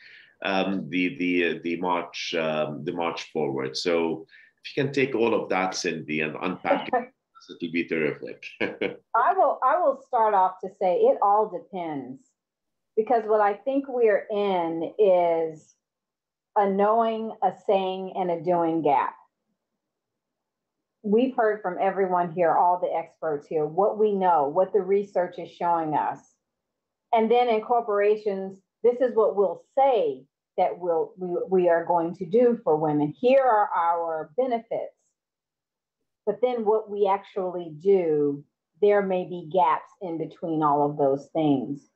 um, the the the march um, the march forward? So, if you can take all of that, Cindy, and unpack it, it'll be terrific. I will I will start off to say it all depends, because what I think we're in is a knowing, a saying, and a doing gap we've heard from everyone here, all the experts here, what we know, what the research is showing us. And then in corporations, this is what we'll say that we'll, we, we are going to do for women. Here are our benefits. But then what we actually do, there may be gaps in between all of those things.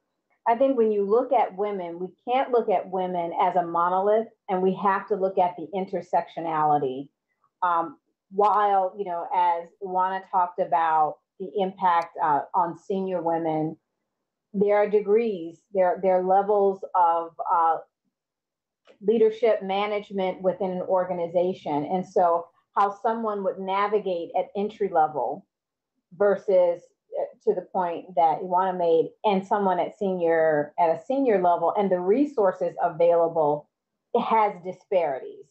I think when you look at women, we can't look at women as a monolith, and we have to look at the intersectionality. Um, while, you know, as Ioana talked about the impact uh, on senior women, there are degrees, there, there are levels of uh, leadership management within an organization. And so, how someone would navigate at entry level versus uh, to the point that Ioana made, and someone at senior at a senior level, and the resources available has disparities.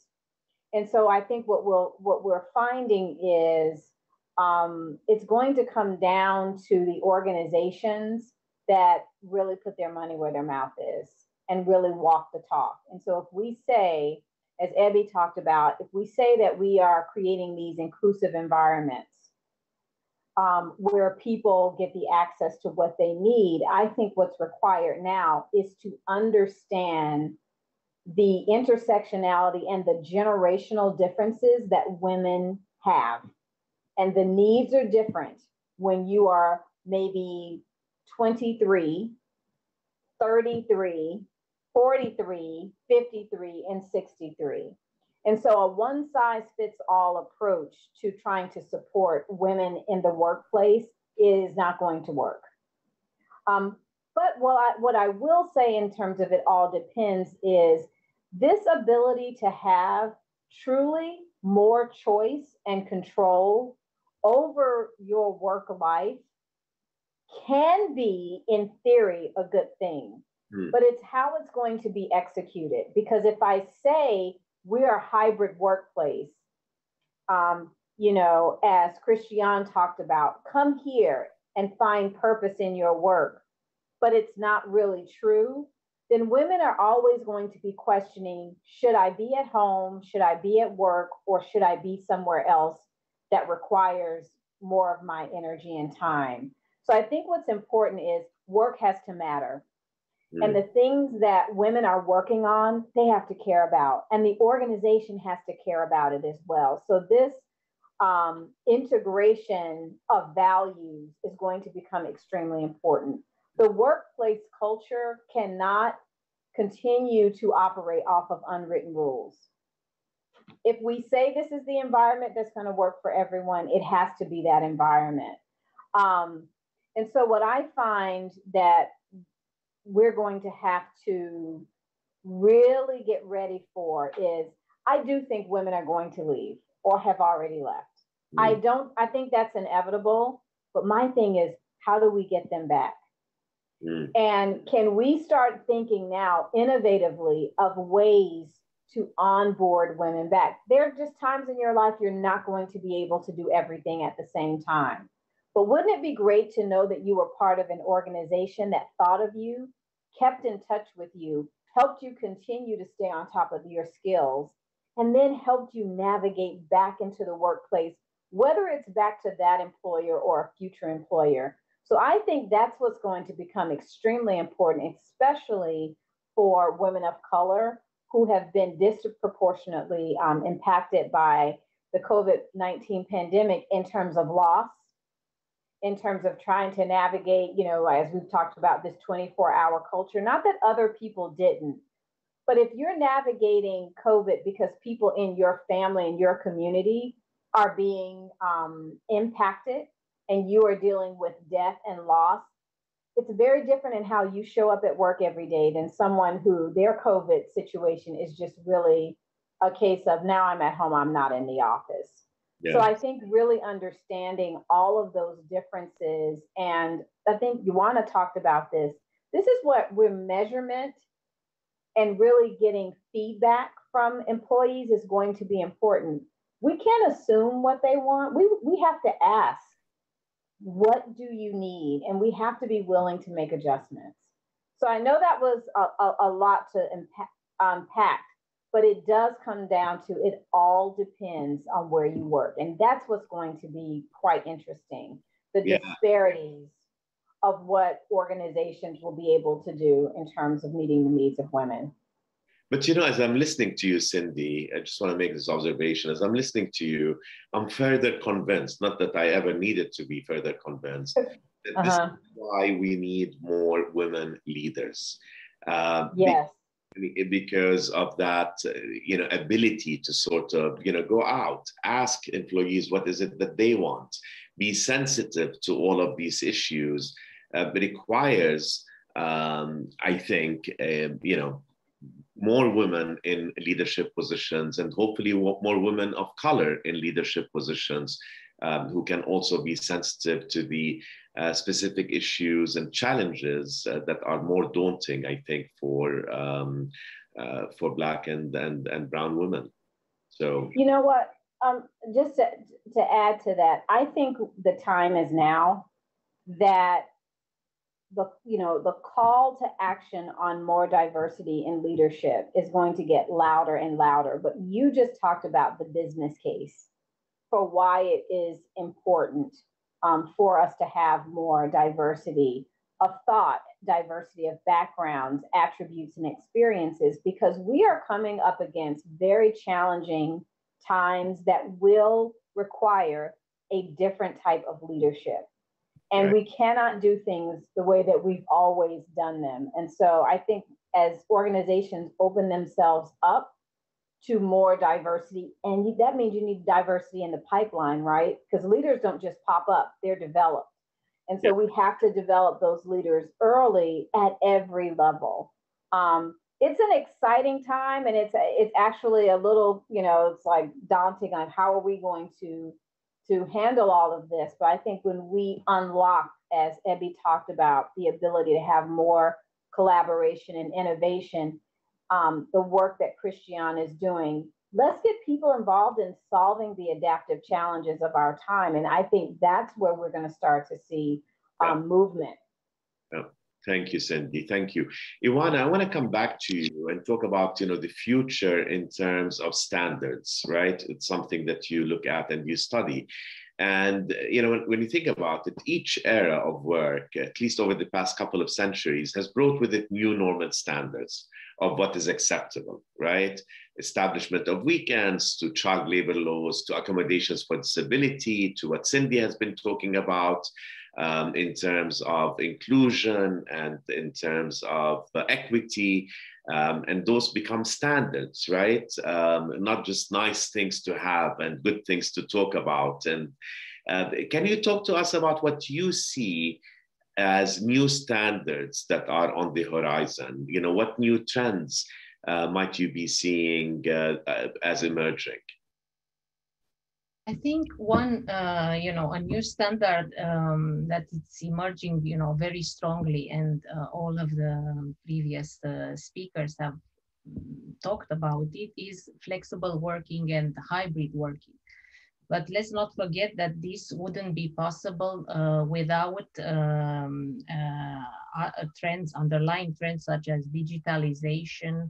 And so I think what we'll what we're finding is um, it's going to come down to the organizations that really put their money where their mouth is and really walk the talk. And so if we say, as Abby talked about, if we say that we are creating these inclusive environments um, where people get the access to what they need, I think what's required now is to understand the intersectionality and the generational differences that women have. And the needs are different when you are maybe 23, 33, 43, 53, and 63. And so a one size fits all approach to trying to support women in the workplace is not going to work. Um, but what I, what I will say in terms of it all depends is this ability to have truly more choice and control over your work life can be, in theory, a good thing. Mm. But it's how it's going to be executed. Because if I say we are hybrid workplace, um, you know, as Christian talked about, come here and find purpose in your work, but it's not really true, then women are always going to be questioning should I be at home? Should I be at work? Or should I be somewhere else that requires more of my energy and time? So I think what's important is work has to matter. Mm. And the things that women are working on, they have to care about. And the organization has to care about it as well. So this um, integration of values is going to become extremely important the workplace culture cannot continue to operate off of unwritten rules. If we say this is the environment that's going to work for everyone, it has to be that environment. Um, and so, what I find that we're going to have to really get ready for is I do think women are going to leave or have already left. Mm. I don't, I think that's inevitable. But my thing is, how do we get them back? Mm. And can we start thinking now innovatively of ways to onboard women back? There are just times in your life you're not going to be able to do everything at the same time. But wouldn't it be great to know that you were part of an organization that thought of you, kept in touch with you, helped you continue to stay on top of your skills, and then helped you navigate back into the workplace, whether it's back to that employer or a future employer? So I think that's what's going to become extremely important, especially for women of color who have been disproportionately um, impacted by the COVID 19 pandemic in terms of loss, in terms of trying to navigate, you know, as we've talked about this 24 hour culture. Not that other people didn't, but if you're navigating COVID because people in your family and your community are being um, impacted and you are dealing with death and loss, it's very different in how you show up at work every day than someone who their COVID situation is just really a case of now I'm at home, I'm not in the office. Yeah. So I think really understanding all of those differences, and I think Ioana talked about this. This is what we're measurement and really getting feedback from employees is going to be important. We can't assume what they want. We we have to ask what do you need? And we have to be willing to make adjustments. So I know that was a, a, a lot to unpack, but it does come down to it all depends on where you work. And that's what's going to be quite interesting the yeah. disparities of what organizations will be able to do in terms of meeting the needs of women. But you know, as I'm listening to you, Cindy, I just want to make this observation. As I'm listening to you, I'm further convinced, not that I ever needed to be further convinced, that uh-huh. this is why we need more women leaders. Uh, yes. Because of that, uh, you know, ability to sort of, you know, go out, ask employees what is it that they want, be sensitive to all of these issues. Uh, requires, um, I think, uh, you know, more women in leadership positions and hopefully more women of color in leadership positions um, who can also be sensitive to the uh, specific issues and challenges uh, that are more daunting, I think, for um, uh, for Black and, and and brown women. So you know what? Um, just to, to add to that, I think the time is now that the you know the call to action on more diversity in leadership is going to get louder and louder. But you just talked about the business case for why it is important um, for us to have more diversity of thought, diversity of backgrounds, attributes, and experiences, because we are coming up against very challenging times that will require a different type of leadership. And right. we cannot do things the way that we've always done them. And so I think as organizations open themselves up to more diversity. And that means you need diversity in the pipeline, right? Because leaders don't just pop up, they're developed. And so we have to develop those leaders early at every level. Um, it's an exciting time and it's it's actually a little, you know, it's like daunting on how are we going to to handle all of this. But I think when we unlock, as Abby talked about, the ability to have more collaboration and innovation, um, the work that Christian is doing. Let's get people involved in solving the adaptive challenges of our time. And I think that's where we're going to start to see um, yeah. movement. Yeah. Thank you, Cindy. Thank you. Ioana, I want to come back to you and talk about, you know, the future in terms of standards, right? It's something that you look at and you study. And you know, when, when, you think about it, each era of work, at least over the past couple of centuries, has brought with it new normal standards of what is acceptable, right? Establishment of weekends, to child labor laws, to accommodations for disability, to what Cindy has been talking about um, in terms of inclusion and in terms of uh, equity. Um, and those become standards, right? Um, not just nice things to have and good things to talk about. And uh, can you talk to us about what you see as new standards that are on the horizon? You know, what new trends uh, might you be seeing uh, uh, as emerging? I think one, uh, you know, a new standard um, that it's emerging, you know, very strongly, and uh, all of the previous uh, speakers have talked about it, is flexible working and hybrid working. But let's not forget that this wouldn't be possible uh, without um, uh, trends, underlying trends such as digitalization,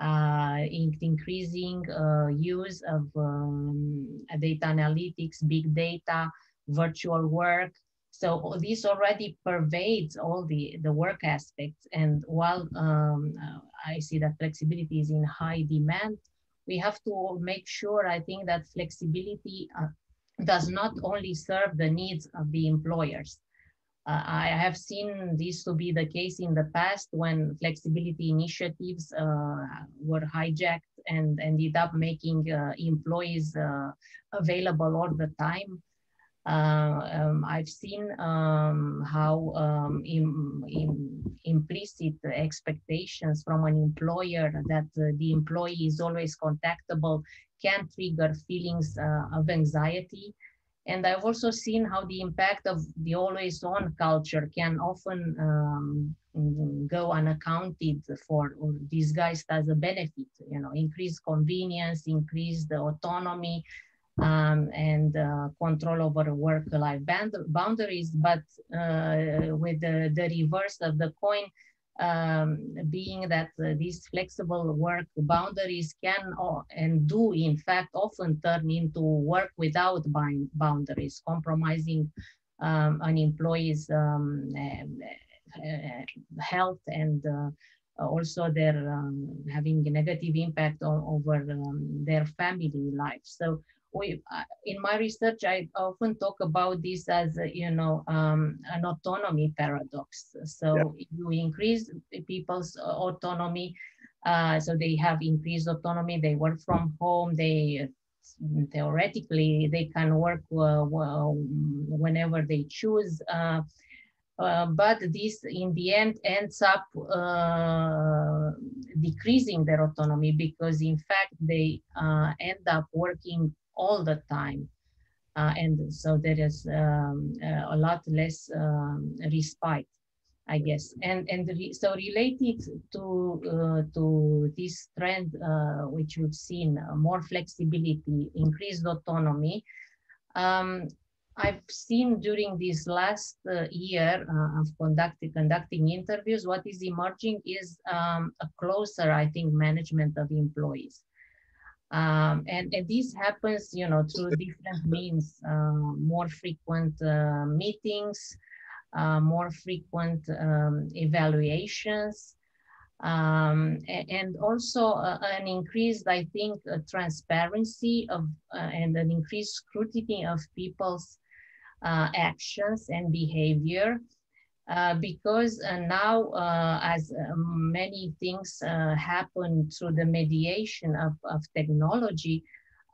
in increasing uh, use of um, data analytics, big data, virtual work. So this already pervades all the, the work aspects. And while um, uh, I see that flexibility is in high demand, we have to make sure, I think, that flexibility uh, does not only serve the needs of the employers, uh, I have seen this to be the case in the past when flexibility initiatives uh, were hijacked and ended up making uh, employees uh, available all the time. Uh, um, I've seen um, how um, in, in implicit expectations from an employer that uh, the employee is always contactable can trigger feelings of anxiety and I've also seen how the impact of the always on culture can often um, go unaccounted for or disguised as a benefit, you know, increased convenience, increased autonomy, um, and uh, control over work-life boundaries. But uh, with the, the reverse of the coin, um, being that uh, these flexible work boundaries can and do in fact often turn into work without boundaries, compromising um, an employee's um, uh, health and uh, also their um, having a negative impact on, over um, their family life. So we, uh, in my research, I often talk about this as, you know, um, an autonomy paradox. So yeah. you increase people's autonomy, Uh, so they have increased autonomy. They work from home. They theoretically they can work uh, well, whenever they choose. Uh, uh, but this in the end ends up uh, decreasing their autonomy because in fact they uh, end up working all the time uh, and so there is um, a lot less um, respite I guess. And and re so related to uh, to this trend, uh, which we've seen, uh, more flexibility, increased autonomy. Um, I've seen during this last uh, year uh, of conducting conducting interviews, what is emerging is um, a closer, I think, management of employees. Um, and, and this happens, you know, through different means, uh, more frequent meetings, uh, more frequent um, evaluations, um, and also uh, an increased, I think, uh, transparency of uh, and an increased scrutiny of people's uh, actions and behavior. Uh, because now, as many things happen through the mediation of, of technology,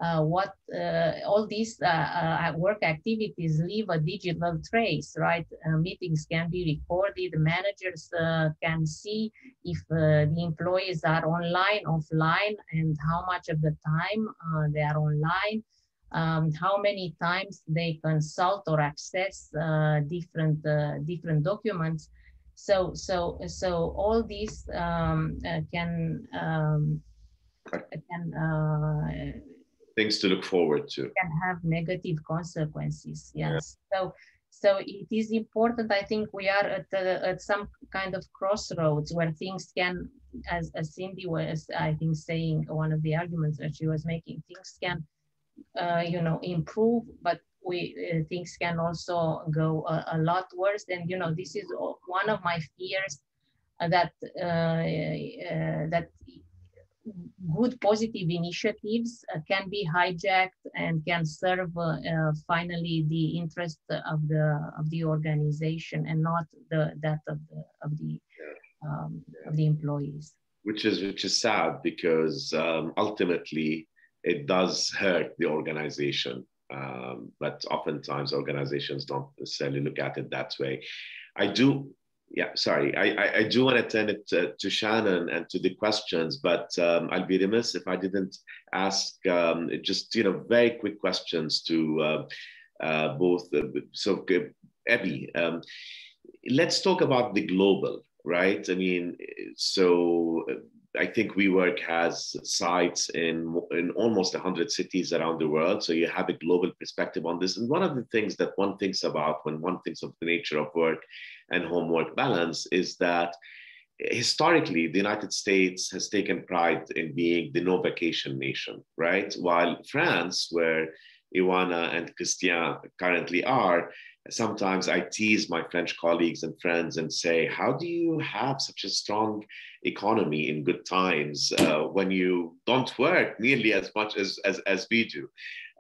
uh, what uh, all these uh, uh, work activities leave a digital trace, right? Uh, meetings can be recorded, managers uh, can see if the employees are online, offline, and how much of the time they are online, um, how many times they consult or access different different documents. So, so, so all these um, can um, can things to look forward to can have negative consequences yes yeah. so so it is important i think we are at, uh, at some kind of crossroads where things can as, as cindy was i think saying one of the arguments that she was making things can uh, you know improve but we uh, things can also go a, a, lot worse. And you know this is one of my fears uh, that uh, uh, that good positive initiatives uh, can be hijacked and can serve finally the interest of the of the organization and not the that of the of the um, of the employees. Which is which is sad because um, ultimately it does hurt the organization um, but oftentimes organizations don't necessarily look at it that way i do yeah, sorry. I, I, I, do want to turn it to, to Shannon and to the questions, but um, I'll be remiss if I didn't ask um, just you know very quick questions to uh, uh, both. Uh, so, Abby, um, let's talk about the global, right? I mean, so I think WeWork has sites in in almost 100 cities around the world. So you have a global perspective on this. And one of the things that one thinks about when one thinks of the nature of work and homework balance is that historically the united states has taken pride in being the no vacation nation right while france where Ioana and Christian currently are, sometimes I tease my French colleagues and friends and say, How do you have such a strong economy in good times uh, when you don't work nearly as much as, as, as we do?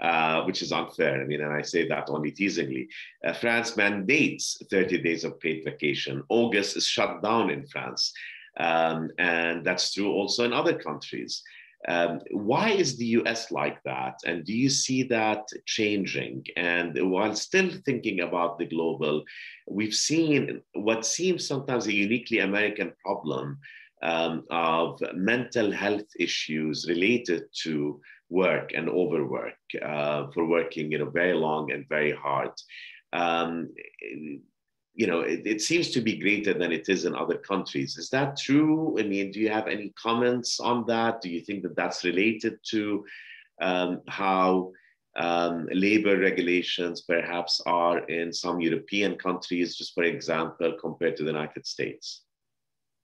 uh, which is unfair. I mean, and I say that only teasingly. Uh, France mandates 30 days of paid vacation. August is shut down in France. Um, and that's true also in other countries. Um, why is the US like that? And do you see that changing? And while still thinking about the global, we've seen what seems sometimes a uniquely American problem um, of mental health issues related to work and overwork uh, for working you know very long and very hard um, you know it, it, seems to be greater than it is in other countries. Is that true? I mean do you have any comments on that? Do you think that that's related to um, how um, labor regulations perhaps are in some european countries just for example compared to the united states?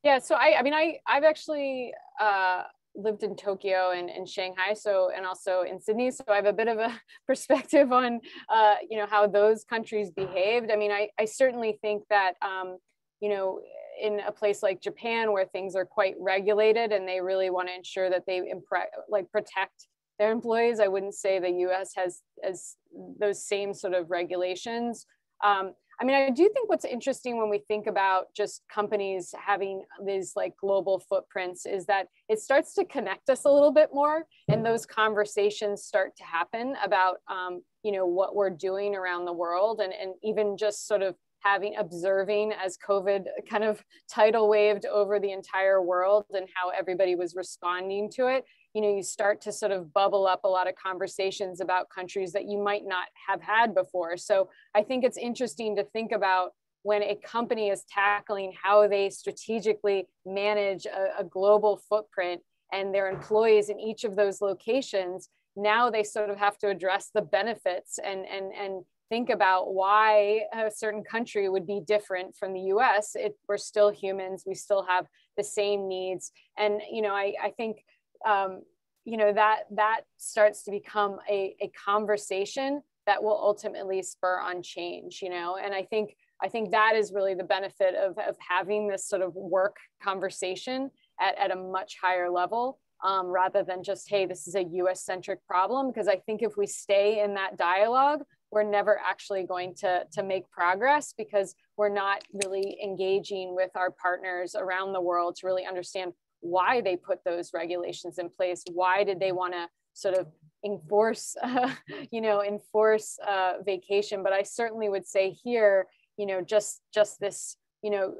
Yeah so i, I mean i i've actually uh, lived in Tokyo and, and Shanghai, so and also in Sydney. So I have a bit of a perspective on uh, you know how those countries behaved. I mean, I, I certainly think that um, you know in a place like Japan where things are quite regulated and they really want to ensure that they impre- like protect their employees. I wouldn't say the U.S. has as those same sort of regulations. Um, I mean, I do think what's interesting when we think about just companies having these like global footprints is that it starts to connect us a little bit more, and those conversations start to happen about, um, you know, what we're doing around the world, and and even just sort of having observing as COVID kind of tidal waved over the entire world and how everybody was responding to it you know, you start to sort of bubble up a lot of conversations about countries that you might not have had before. So I think it's interesting to think about when a company is tackling how they strategically manage a, a global footprint and their employees in each of those locations now they sort of have to address the benefits and and and think about why a certain country would be different from the US. It, we're still humans, we still have the same needs. And, you know, I, I think um, you know that that starts to become a, a conversation that will ultimately spur on change you know? And i think i think that is really the benefit of, of having this sort of work conversation at, at a much higher level um, rather than just hey this is a us centric problem. Because i think if we stay in that dialogue we're never actually going to, to make progress because we're not really engaging with our partners around the world to really understand why they put those regulations in place. Why did they want to sort of enforce, uh, you know, enforce uh, vacation? But I certainly would say here, you know, just just this, you know,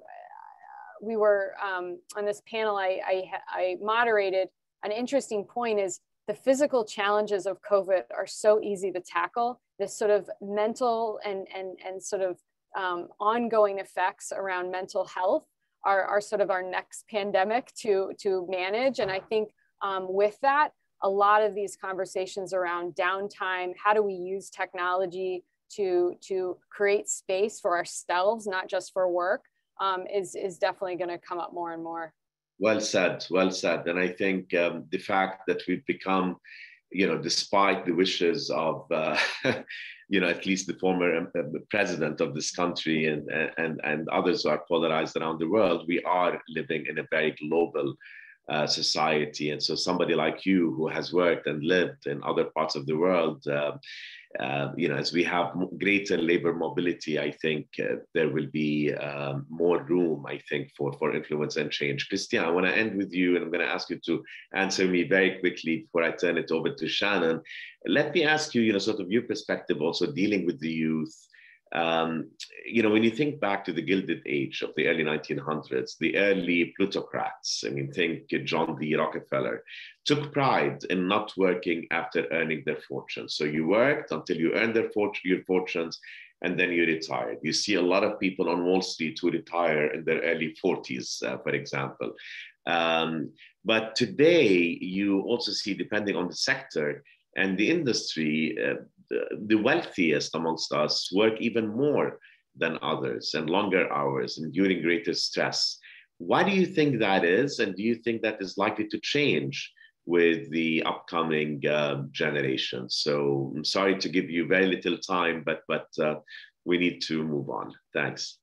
we were um, on this panel. I, I I moderated. An interesting point is the physical challenges of COVID are so easy to tackle. This sort of mental and and and sort of um, ongoing effects around mental health are, sort of our next pandemic to, to manage. And I think um, with that, a lot of these conversations around downtime, how do we use technology to, to create space for ourselves, not just for work, um, is, is definitely going to come up more and more. Well said, well said. And I think um, the fact that we've become you know, despite the wishes of, uh, you know, at least the former um, uh, president of this country and, and, and others who are polarized around the world, we are living in a very global uh, society. And so somebody like you who has worked and lived in other parts of the world, uh, uh, you know, as we have greater labor mobility, I think uh, there will be um, more room, I think, for, for influence and change. Christian, I want to end with you, and I'm going to ask you to answer me very quickly before I turn it over to Shannon. Let me ask you, you know, sort of your perspective also dealing with the youth um, you know, when you think back to the Gilded Age of the early 1900s, the early plutocrats, I mean, think John D. Rockefeller, took pride in not working after earning their fortunes. So you worked until you earned their fortune, your fortunes, and then you retired. You see a lot of people on Wall Street who retire in their early 40s, uh, for example. Um, but today, you also see, depending on the sector and the industry, uh, the wealthiest amongst us work even more than others and longer hours, enduring greater stress. Why do you think that is? And do you think that is likely to change with the upcoming uh, generation? So I'm sorry to give you very little time, but, but uh, we need to move on. Thanks.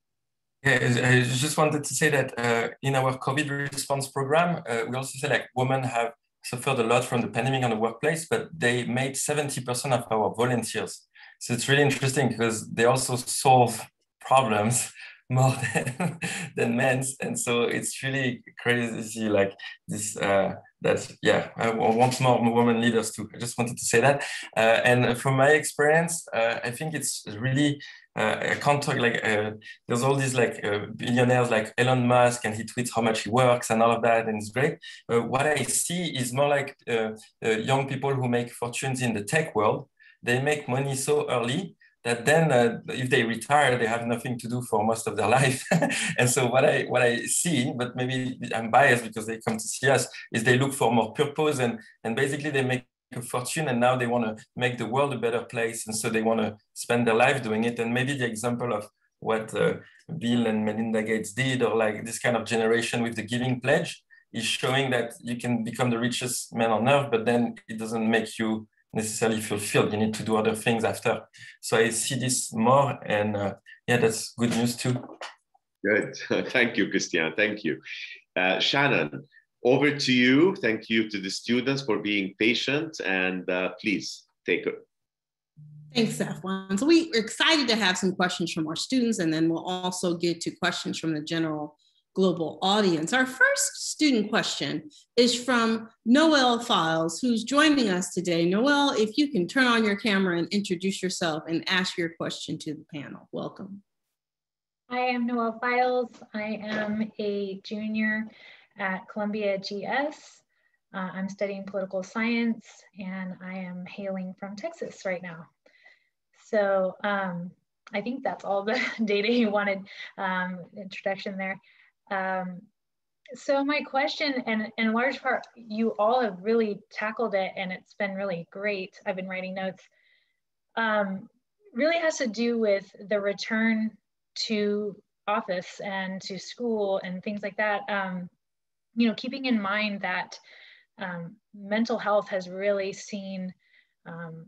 Yeah, I just wanted to say that uh, in our COVID response program, uh, we also say like women have suffered a lot from the pandemic on the workplace, but they made 70% of our volunteers. So it's really interesting because they also solve problems more than, than men's. And so it's really crazy, to see like this, uh, that, yeah, I want more women leaders too. I just wanted to say that. Uh, and from my experience, uh, I think it's really uh, I can't talk like uh, there's all these like uh, billionaires like Elon Musk and he tweets how much he works and all of that and it's great. But what I see is more like uh, uh, young people who make fortunes in the tech world. They make money so early that then uh, if they retire they have nothing to do for most of their life and so what i what i see but maybe i'm biased because they come to see us is they look for more purpose and and basically they make a fortune and now they want to make the world a better place and so they want to spend their life doing it. And maybe the example of what uh, bill and melinda gates did or like this kind of generation with the giving pledge is showing that you can become the richest man on earth but then it doesn't make you necessarily fulfilled. You need to do other things after. So i see this more and uh, yeah that's good news too. Good. Thank you christian. Thank you. Uh, shannon over to you. Thank you to the students for being patient and uh, please take it. Thanks, Safwan. So we are excited to have some questions from our students, and then we'll also get to questions from the general global audience. Our first student question is from Noel Files, who's joining us today. Noel, if you can turn on your camera and introduce yourself and ask your question to the panel. Welcome. Hi, I'm Noel Files. I am a junior at Columbia GS. Uh, I'm studying political science and I am hailing from Texas right now. So um, I think that's all the data you wanted, um, introduction there. Um, so my question, and in large part, you all have really tackled it and it's been really great. I've been writing notes. Um, really has to do with the return to office and to school and things like that. Um, you know, keeping in mind that um, mental health has really seen um,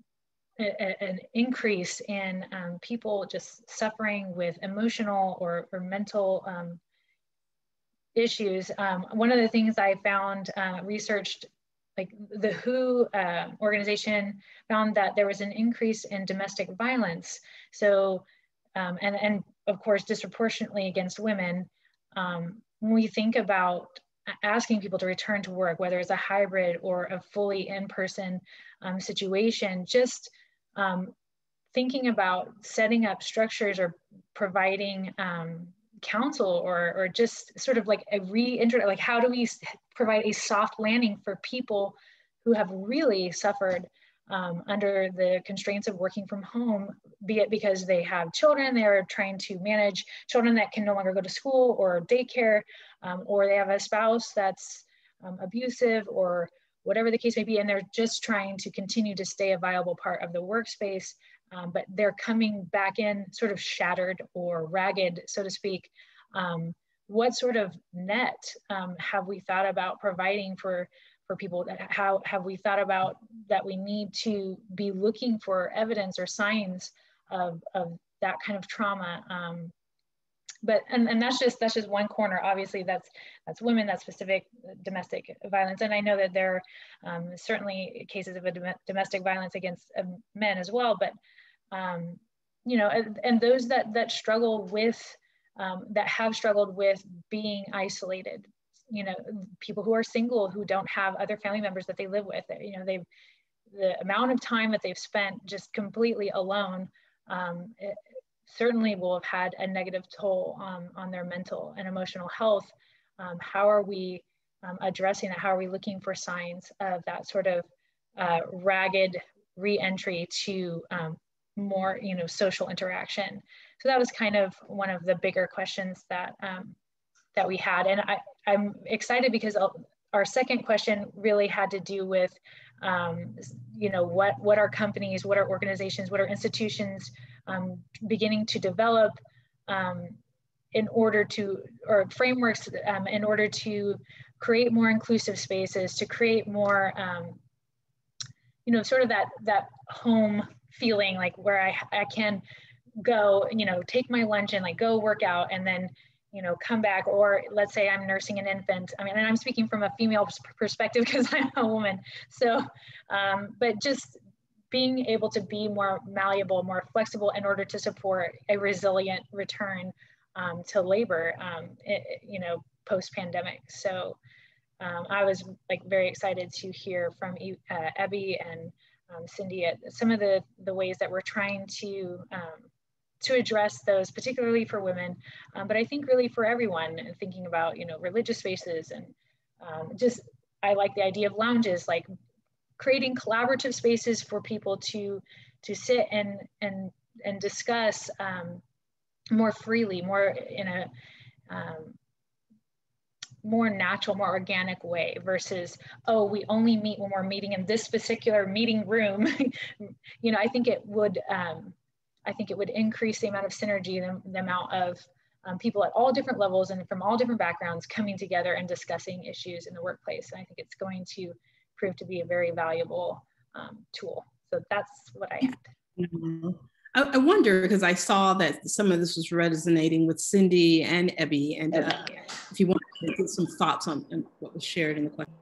a, an increase in um, people just suffering with emotional or, or mental um, issues. Um, one of the things I found uh, researched, like the WHO uh, organization found that there was an increase in domestic violence. So, um, and, and of course, disproportionately against women. When we think about asking people to return to work, whether it's a hybrid or a fully in-person um, situation, just um, thinking about setting up structures or providing um, counsel or, or just sort of like a reintroduction, like how do we provide a soft landing for people who have really suffered um, under the constraints of working from home, be it because they have children, they're trying to manage children that can no longer go to school or daycare, um, or they have a spouse that's um, abusive or whatever the case may be, and they're just trying to continue to stay a viable part of the workspace, um, but they're coming back in sort of shattered or ragged, so to speak. Um, what sort of net um, have we thought about providing for for people that how have we thought about that we need to be looking for evidence or signs of, of that kind of trauma um, but and, and that's just that's just one corner. Obviously that's that's women that's specific domestic violence. And i know that there are um, certainly cases of dom domestic violence against um, men as well but um, you know and, and, those that that struggle with um, that have struggled with being isolated you know people who are single who don't have other family members that they live with you know they've the amount of time that they've spent just completely alone um, certainly will have had a negative toll um, on their mental and emotional health. Um, how are we um, addressing that? How are we looking for signs of that sort of uh, ragged reentry to um, more, you know, social interaction? So that was kind of one of the bigger questions that um, that we had, and I, I'm excited because our second question really had to do with, um, you know, what what are companies, what are organizations, what are institutions um, beginning to develop um, in order to, or frameworks um, in order to create more inclusive spaces, to create more, um, you know, sort of that, that home feeling like where I, I can go, you know, take my lunch and like go work out and then you know, come back, or let's say I'm nursing an infant. I mean, and I'm speaking from a female perspective because I'm a woman. So, um, but just being able to be more malleable, more flexible in order to support a resilient return um, to labor, um, it, you know, post pandemic. So um, I was like very excited to hear from uh, Abby and um, Cindy at some of the, the ways that we're trying to to address those, particularly for women, um, but I think really for everyone, and thinking about, you know, religious spaces and just, I like the idea of lounges, like creating collaborative spaces for people to to sit and and and discuss um, more freely, more in a um, more natural, more organic way versus, oh, we only meet when we're meeting in this particular meeting room. you know, I think it would, um, I think it would increase the amount of synergy, the, the amount of um, people at all different levels and from all different backgrounds coming together and discussing issues in the workplace. And I think it's going to prove to be a very valuable um, tool. So that's what I had. Mm-hmm. I, I, wonder because I saw that some of this was resonating with Cindy and Abby, and uh, if you want to get some thoughts on, on what was shared in the question.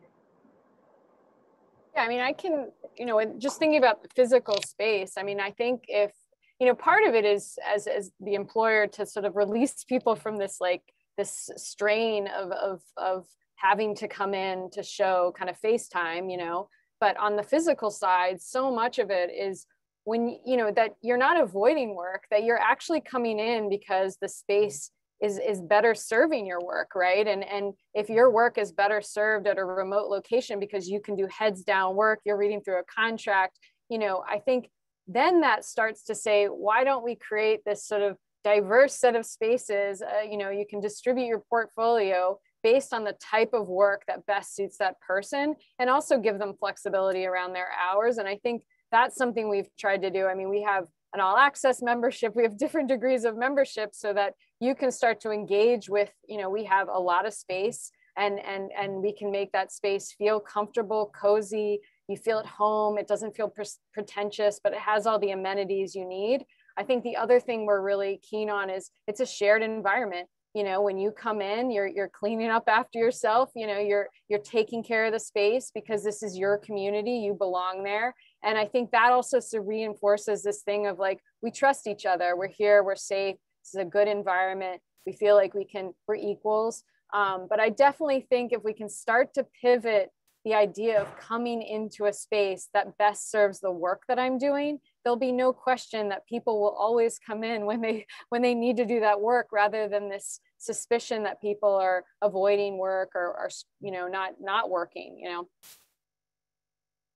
Yeah, I mean, I can you know, just thinking about the physical space, I mean, I think if, you know, part of it is as, as the employer to sort of release people from this, like this strain of, of, of having to come in to show kind of FaceTime, you know, but on the physical side, so much of it is when, you know, that you're not avoiding work, that you're actually coming in because the space is is better serving your work right? And and if your work is better served at a remote location because you can do heads down work you're reading through a contract you know i think then that starts to say why don't we create this sort of diverse set of spaces? Uh, you know you can distribute your portfolio based on the type of work that best suits that person and also give them flexibility around their hours. And i think that's something we've tried to do. I mean we have an all access membership. We have different degrees of membership so that you can start to engage with you know we have a lot of space and and and we can make that space feel comfortable cozy you feel at home. It doesn't feel pretentious but it has all the amenities you need. I think the other thing we're really keen on is it's a shared environment. You know when you come in you're you're cleaning up after yourself. You know you're you're taking care of the space because this is your community. You belong there. And i think that also so reinforces this thing of like we trust each other. We're here. We're safe. This is a good environment. We feel like we can we're equals. Um, but i definitely think if we can start to pivot the idea of coming into a space that best serves the work that i'm doing there'll be no question that people will always come in when they when they need to do that work rather than this suspicion that people are avoiding work or are you know not not working you know?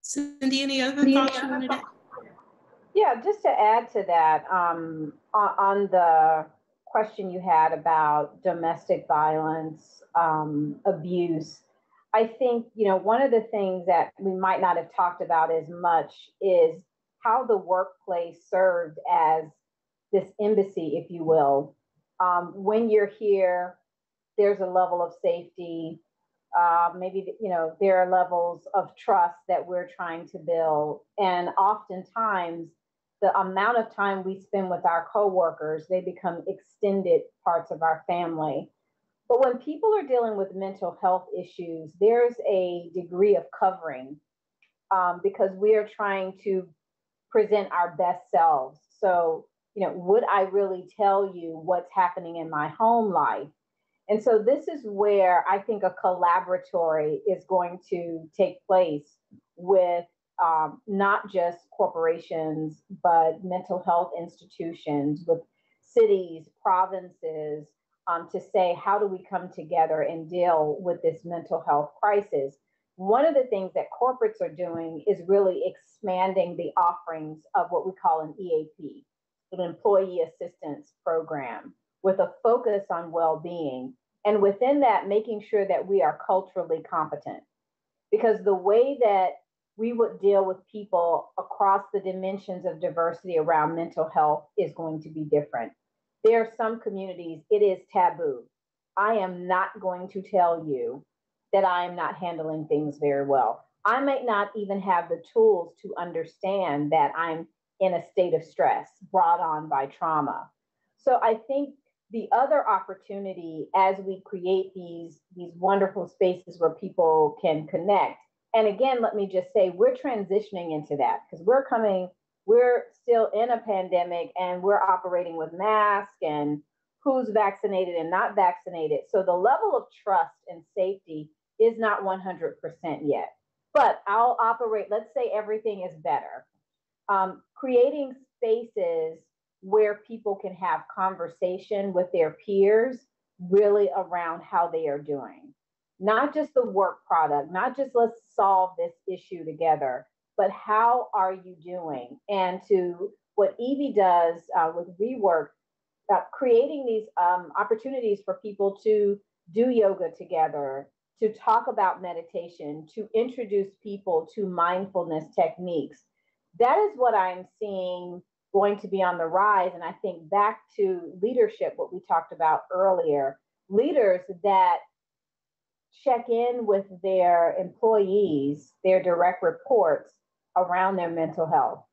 Cindy, any other thoughts you wanted to yeah, just to add to that, um, on, on, the question you had about domestic violence, um, abuse, I think, you know, one of the things that we might not have talked about as much is how the workplace served as this embassy, if you will. Um, when you're here, there's a level of safety. Uh, maybe you know there are levels of trust that we're trying to build, and oftentimes the amount of time we spend with our coworkers, they become extended parts of our family. But when people are dealing with mental health issues, there's a degree of covering um, because we are trying to present our best selves. So, you know, would I really tell you what's happening in my home life? And so, this is where I think a collaboratory is going to take place with um, not just corporations, but mental health institutions, with cities, provinces, um, to say, how do we come together and deal with this mental health crisis? One of the things that corporates are doing is really expanding the offerings of what we call an EAP, an employee assistance program, with a focus on well being. And within that, making sure that we are culturally competent. Because the way that we would deal with people across the dimensions of diversity around mental health is going to be different. There are some communities, it is taboo. I am not going to tell you that I am not handling things very well. I might not even have the tools to understand that I'm in a state of stress brought on by trauma. So I think the other opportunity as we create these, these wonderful spaces where people can connect and again, let me just say we're transitioning into that because we're coming, we're still in a pandemic and we're operating with masks and who's vaccinated and not vaccinated. So the level of trust and safety is not 100% yet. But I'll operate, let's say everything is better. Um, creating spaces where people can have conversation with their peers really around how they are doing not just the work product, not just let's solve this issue together, but how are you doing? And to what Abby does uh, with WeWork, uh, creating these um, opportunities for people to do yoga together, to talk about meditation, to introduce people to mindfulness techniques. That is what I'm seeing going to be on the rise. And I think back to leadership, what we talked about earlier, leaders that check in with their employees, their direct reports around their mental health.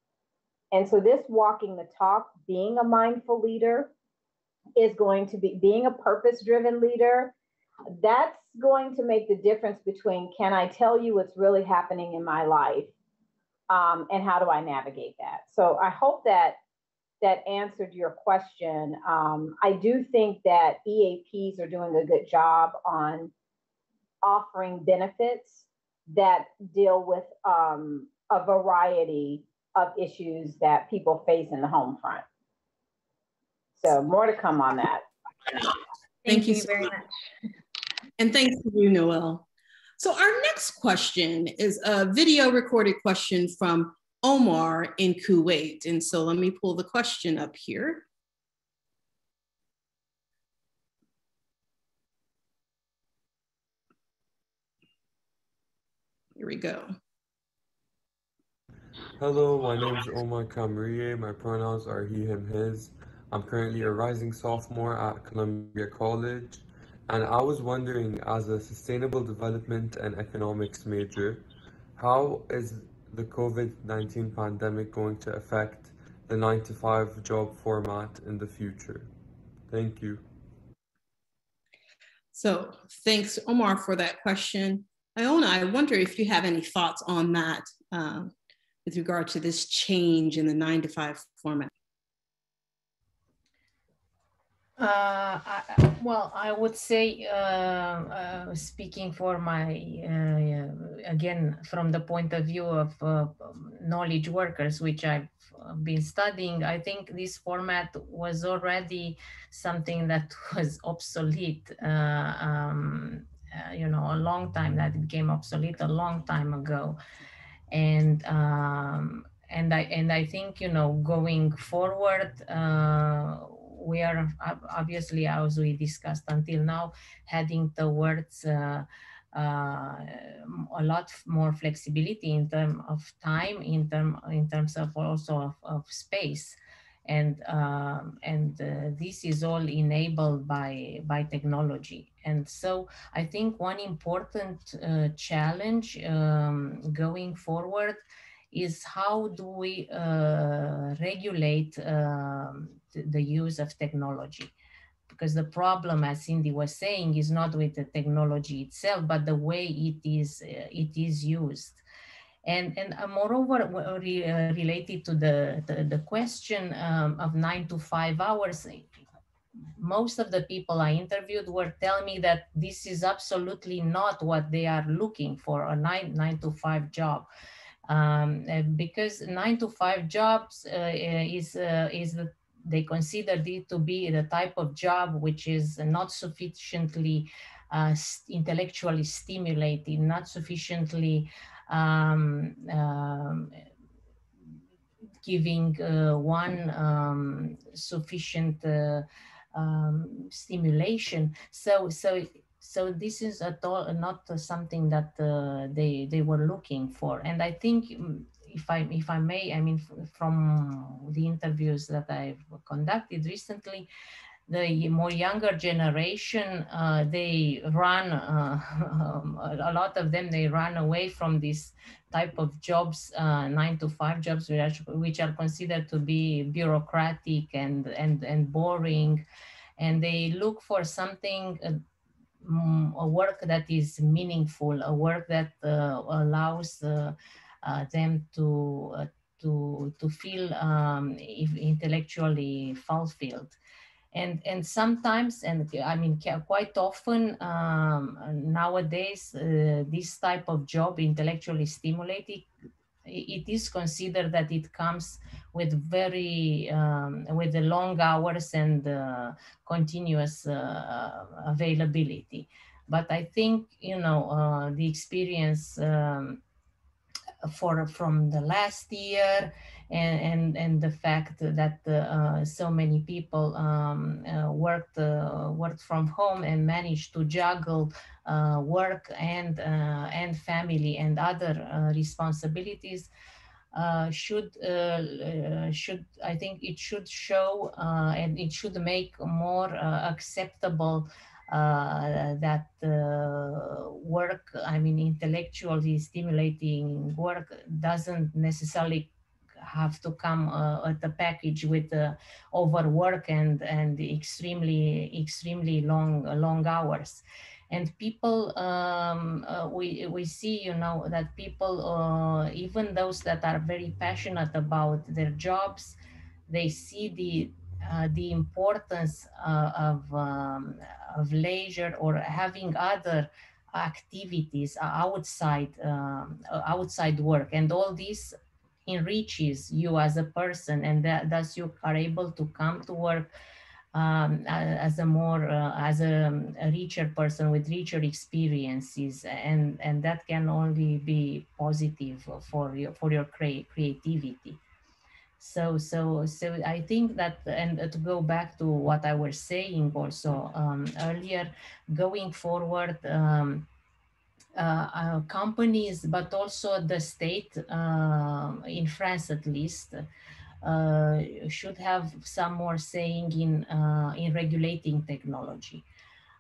And so, this walking the talk, being a mindful leader, is going to be being a purpose driven leader. That's going to make the difference between can I tell you what's really happening in my life um, and how do I navigate that? So I hope that that answered your question. Um, I do think that EAPs are doing a good job on offering benefits that deal with um, a variety of issues that people face in the home front. So more to come on that. Thank, Thank you, you so very much. much. And thanks to you, Noel. So our next question is a video recorded question from Omar in Kuwait. And so let me pull the question up here. Here we go. Hello, my name is Omar Kamriye. My pronouns are he, him, his. I'm currently a rising sophomore at Columbia College. And I was wondering, as a sustainable development and economics major, how is the COVID 19 pandemic going to affect the 9 to 5 job format in the future? Thank you. So, thanks, Omar, for that question. Ioana, I wonder if you have any thoughts on that uh, with regard to this change in the 9 to 5 format. Uh, I, well, I would say, uh, uh, speaking for my, uh, again, from the point of view of uh, knowledge workers, which I've uh, been studying, I think this format was already something that was obsolete, um, you know, a long time, that became obsolete a long time ago. And um, and I and I think you know going forward, we are obviously, as we discussed until now, heading towards uh, uh, a lot more flexibility in terms of time, in term in terms of also of, of space, and um, and uh, this is all enabled by by technology. And so I think one important uh, challenge um, going forward is how do we uh, regulate um, the use of technology because the problem as cindy was saying is not with the technology itself but the way it is uh, it is used and and uh, moreover re, uh, related to the the, the question um, of nine to five hours most of the people i interviewed were telling me that this is absolutely not what they are looking for a nine nine to five job. Um, uh, because nine to five jobs uh, is uh, is the they consider it to be the type of job which is not sufficiently uh, intellectually stimulating, not sufficiently um, um, giving uh, one um, sufficient uh, um, stimulation. So, so, so this is at all not something that uh, they they were looking for, and I think mm, if I if I may, I mean, from the interviews that I've conducted recently, the more younger generation, uh, they run, uh, a lot of them, they run away from this type of jobs, uh, nine to five jobs, which are, which are considered to be bureaucratic and, and, and boring. And they look for something, uh, mm, a work that is meaningful, a work that uh, allows uh, them to to to feel um, intellectually fulfilled and and sometimes and i mean quite often um, nowadays uh, this type of job intellectually stimulating it is considered that it comes with very um, with the long hours and uh, continuous uh, availability. But i think you know uh, the experience um, for from the last year and and, and the fact that uh, so many people um, uh, worked uh, worked from home and managed to juggle uh, work and uh, and family and other uh, responsibilities should should I think it should show and it should make more acceptable uh, that uh, work, I mean, intellectually stimulating work doesn't necessarily have to come uh, at the package with uh, overwork and and extremely extremely long long hours. And people um, uh, we we see you know that people uh, even those that are very passionate about their jobs they see the uh, the importance uh, of um, of leisure or having other activities outside um, outside work. And all this enriches you as a person and that thus you are able to come to work um, as a more uh, as a, a, richer person with richer experiences and and that can only be positive for your for your cre creativity. So so so i think that and to go back to what i was saying also um, earlier going forward um, uh, uh, companies but also the state uh, in france at least uh, should have some more saying in, in regulating technology.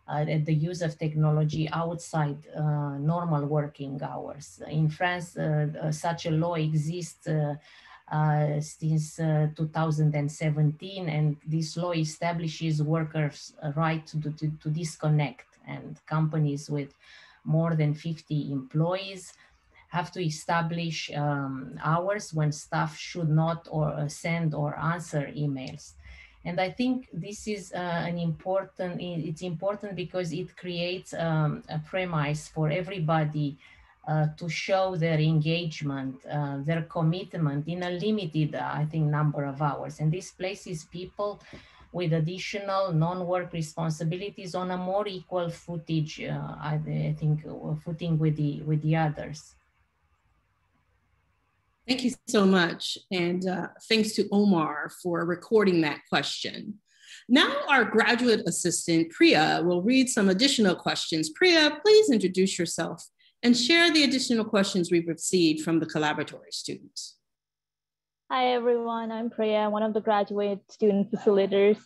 The use of technology outside normal working hours. In France, such a law exists uh, since uh, 2017 and this law establishes workers right to, to, to, disconnect and companies with more than 50 employees have to establish um, hours when staff should not or uh, send or answer emails. And I think this is uh, an important, it's important because it creates um, a premise for everybody uh, to show their engagement, uh, their commitment in a limited, uh, I think, number of hours. And this places people with additional non-work responsibilities on a more equal footage, uh, I, think, footing with the, with the others. Thank you so much. And uh, thanks to Omar for recording that question. Now our graduate assistant, Priya, will read some additional questions. Priya, please introduce yourself and share the additional questions we've received from the collaboratory students. Hi, everyone. I'm Priya, one of the graduate student facilitators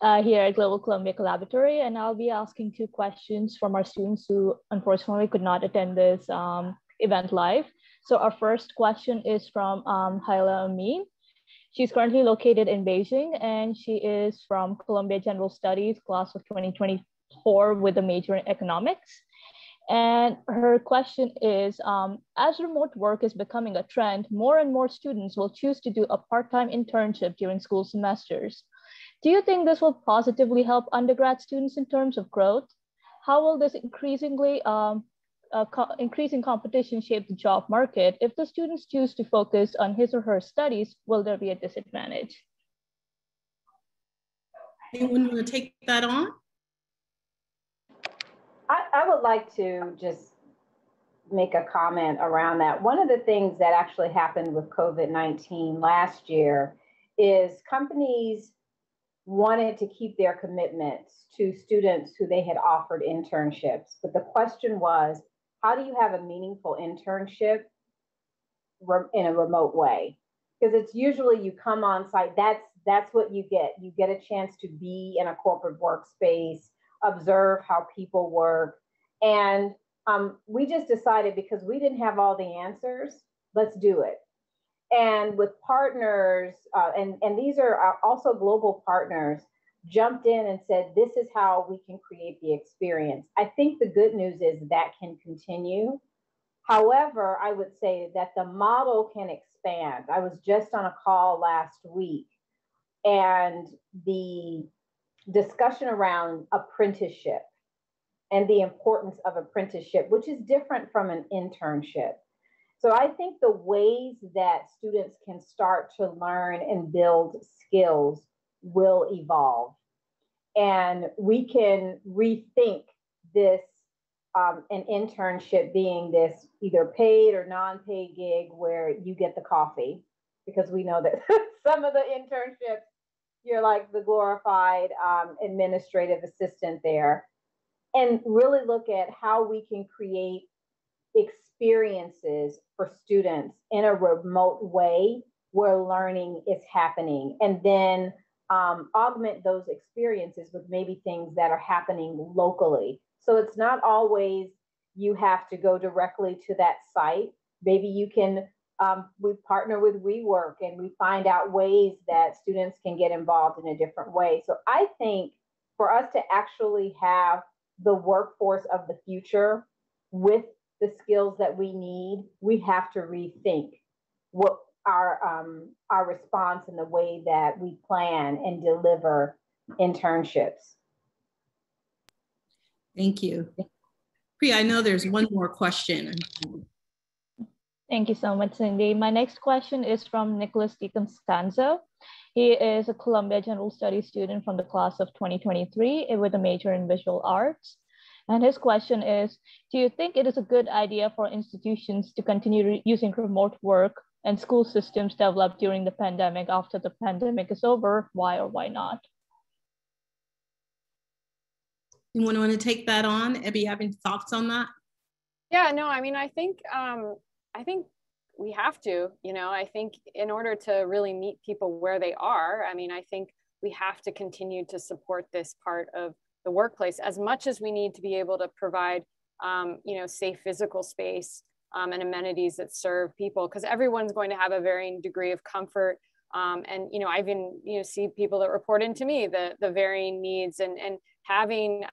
uh, here at Global Columbia Collaboratory, and I'll be asking two questions from our students who unfortunately could not attend this um, event live. So our first question is from um, Haila Amin. She's currently located in Beijing and she is from Columbia General Studies class of 2024 with a major in economics. And her question is, um, as remote work is becoming a trend, more and more students will choose to do a part-time internship during school semesters. Do you think this will positively help undergrad students in terms of growth? How will this increasingly um, uh, co increasing competition shape the job market, if the students choose to focus on his or her studies, will there be a disadvantage? Anyone want to take that on? I, I would like to just make a comment around that. One of the things that actually happened with COVID 19 last year is companies wanted to keep their commitments to students who they had offered internships. But the question was how do you have a meaningful internship in a remote way? Because it's usually you come on site. That's that's what you get. You get a chance to be in a corporate workspace, observe how people work, and um, we just decided because we didn't have all the answers, let's do it. And with partners, uh, and and these are also global partners jumped in and said, This is how we can create the experience. I think the good news is that can continue. However, I would say that the model can expand. I was just on a call last week, and the discussion around apprenticeship and the importance of apprenticeship, which is different from an internship. So I think the ways that students can start to learn and build skills will evolve. And we can rethink this um, an internship being this either paid or non paid gig where you get the coffee, because we know that some of the internships, you're like the glorified um, administrative assistant there. And really look at how we can create experiences for students in a remote way where learning is happening. And then um, augment those experiences with maybe things that are happening locally. So it's not always you have to go directly to that site. Maybe you can, um, we partner with WeWork and we find out ways that students can get involved in a different way. So I think for us to actually have the workforce of the future with the skills that we need, we have to rethink what our um, our response and the way that we plan and deliver internships. Thank you. Priya, I know there's one more question. Thank you so much, Cindy. My next question is from Nicholas DiConstanzo. He is a Columbia General Studies student from the class of 2023 with a major in visual arts. And his question is, do you think it is a good idea for institutions to continue using remote work and school systems developed during the pandemic after the pandemic is over? Why or why not? You want to take that on? Abby, having thoughts on that? Yeah, no, I mean, I think um, I think we have to, you know, I think in order to really meet people where they are, I mean, I think we have to continue to support this part of the workplace as much as we need to be able to provide, um, you know, safe physical space um, and amenities that serve people because everyone's going to have a varying degree of comfort. Um, and, you know, I even, you know, see people that report into me the, the varying needs and, and having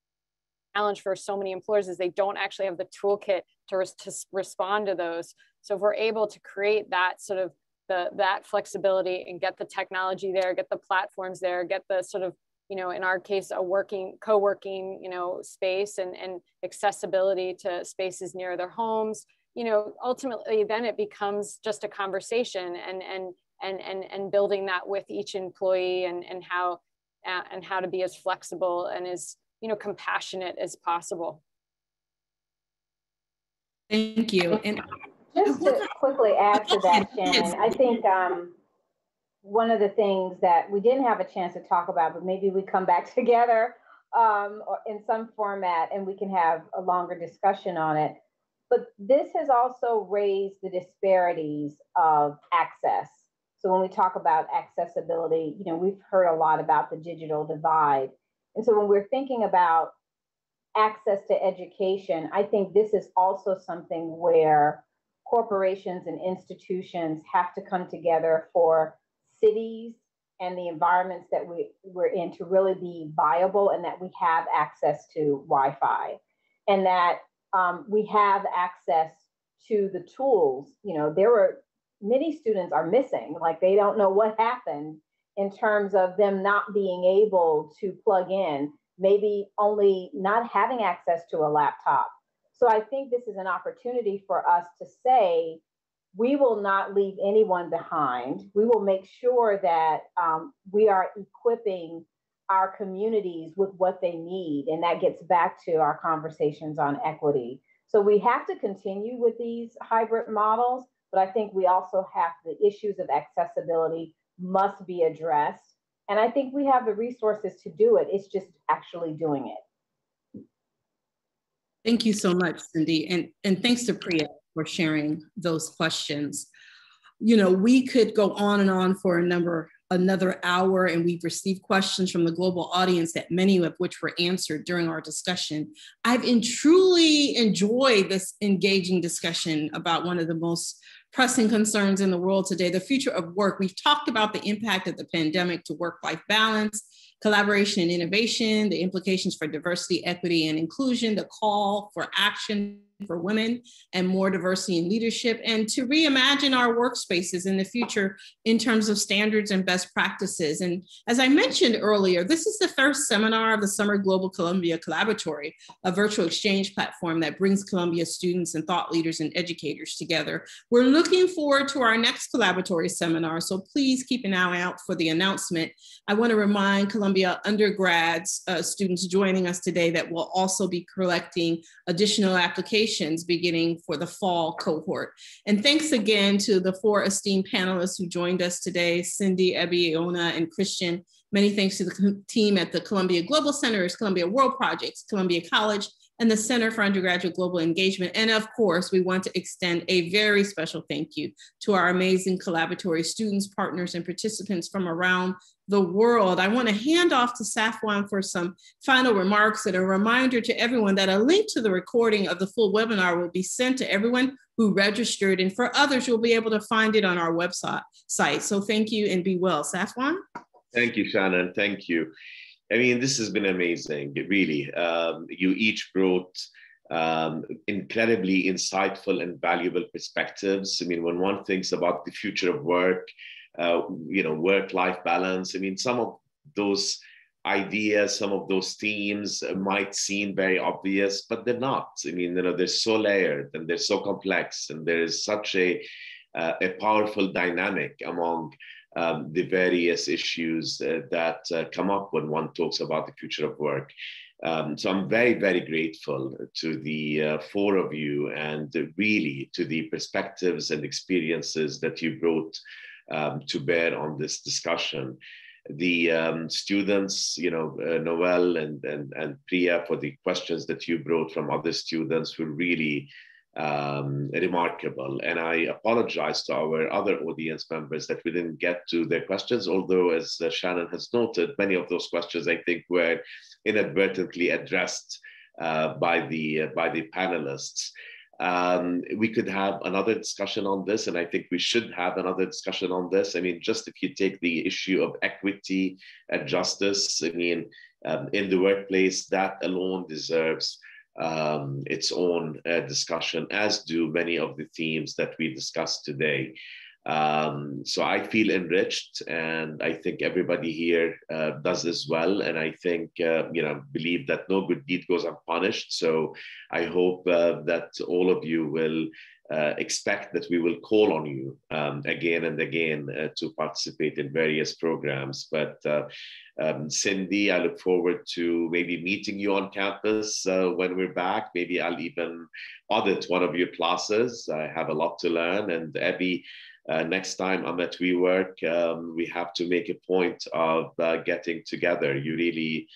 challenge for so many employers is they don't actually have the toolkit to, res- to respond to those. So if we're able to create that sort of the, that flexibility and get the technology there, get the platforms there, get the sort of, you know, in our case, a working, co-working, you know, space and, and accessibility to spaces near their homes, you know, ultimately then it becomes just a conversation and, and, and, and, and building that with each employee and, and how, uh, and how to be as flexible and as, you know, compassionate as possible. Thank you. And just to quickly add to that, Shannon, I think um, one of the things that we didn't have a chance to talk about, but maybe we come back together um, or in some format and we can have a longer discussion on it. But this has also raised the disparities of access. So when we talk about accessibility, you know, we've heard a lot about the digital divide. And so when we're thinking about access to education, I think this is also something where corporations and institutions have to come together for cities and the environments that we, we're in to really be viable and that we have access to Wi Fi and that um, we have access to the tools. You know, there were many students are missing, like they don't know what happened in terms of them not being able to plug in, maybe only not having access to a laptop so I think this is an opportunity for us to say, we will not leave anyone behind. We will make sure that um, we are equipping our communities with what they need. And that gets back to our conversations on equity. So we have to continue with these hybrid models, but I think we also have the issues of accessibility must be addressed. And I think we have the resources to do it. It's just actually doing it. Thank you so much, Cindy. And, and thanks to Priya for sharing those questions. You know, we could go on and on for a number, another hour, and we've received questions from the global audience that many of which were answered during our discussion. I've in truly enjoyed this engaging discussion about one of the most pressing concerns in the world today, the future of work. We've talked about the impact of the pandemic to work-life balance, collaboration and innovation, the implications for diversity, equity, and inclusion, the call for action for women and more diversity in leadership, and to reimagine our workspaces in the future in terms of standards and best practices. And as I mentioned earlier, this is the first seminar of the Summer Global Columbia Collaboratory, a virtual exchange platform that brings Columbia students and thought leaders and educators together. We're looking forward to our next collaboratory seminar, so please keep an eye out for the announcement. I want to remind Columbia undergrads, uh, students joining us today that we'll also be collecting additional applications beginning for the fall cohort. And thanks again to the four esteemed panelists who joined us today, Cindy, Abby, Ioana, and Christian. Many thanks to the team at the Columbia Global Centers, Columbia World Projects, Columbia College, and the Center for Undergraduate Global Engagement. And of course, we want to extend a very special thank you to our amazing collaboratory students, partners, and participants from around the world. I want to hand off to Safwan for some final remarks and a reminder to everyone that a link to the recording of the full webinar will be sent to everyone who registered and for others you'll be able to find it on our website. So thank you and be well. Safwan? Thank you, Shannon. Thank you. I mean, this has been amazing, really. Um, you each brought um, incredibly insightful and valuable perspectives. I mean, when one thinks about the future of work, uh, you know, work-life balance, I mean, some of those ideas, some of those themes might seem very obvious, but they're not. I mean, you know, they're so layered and they're so complex, and there is such a uh, a powerful dynamic among um, the various issues uh, that uh, come up when one talks about the future of work. Um, so I'm very, very grateful to the uh, four of you and really to the perspectives and experiences that you brought um, to bear on this discussion. The um, students, you know, uh, Noel and, and, and Priya for the questions that you brought from other students who really um, remarkable. And I apologize to our other audience members that we didn't get to their questions, although, as uh, Shannon has noted, many of those questions I think were inadvertently addressed uh, by, the, uh, by the panelists. Um, we could have another discussion on this, and I think we should have another discussion on this. I mean, just if you take the issue of equity and justice, I mean, um, in the workplace, that alone deserves um, its own uh, discussion, as do many of the themes that we discussed today. Um, so I feel enriched, and I think everybody here uh, does as well. And I think, uh, you know, believe that no good deed goes unpunished. So I hope uh, that all of you will uh, expect that we will call on you um, again and again uh, to participate in various programs. But uh, um, Cindy, I look forward to maybe meeting you on campus when we're back. Maybe I'll even audit one of your classes. I have a lot to learn. And Abby, uh, next time I'm at WeWork, um, we have to make a point of uh, getting together. You really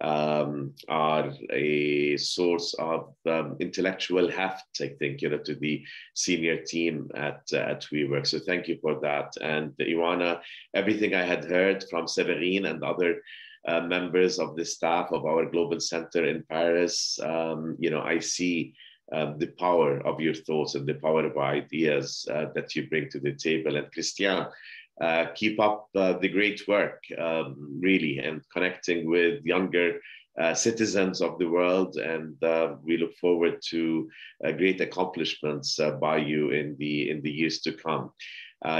um, are a source of um, intellectual heft, I think, you know, to the senior team at, uh, at WeWork. So thank you for that. And Ioana, everything I had heard from Severine and other uh, members of the staff of our global center in Paris, um, you know, I see uh, the power of your thoughts and the power of ideas uh, that you bring to the table. And Christian, uh, keep up uh, the great work, um, really, and connecting with younger uh, citizens of the world. And uh, we look forward to great accomplishments by you in the in the years to come.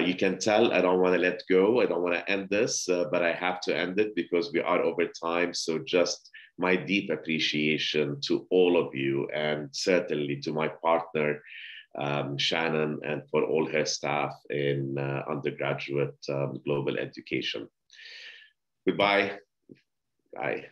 you can tell I don't want to let go. I don't want to end this, but I have to end it because we are over time. So just my deep appreciation to all of you, and certainly to my partner um, Shannon and for all her staff in uh, undergraduate um, global education. Goodbye. Bye.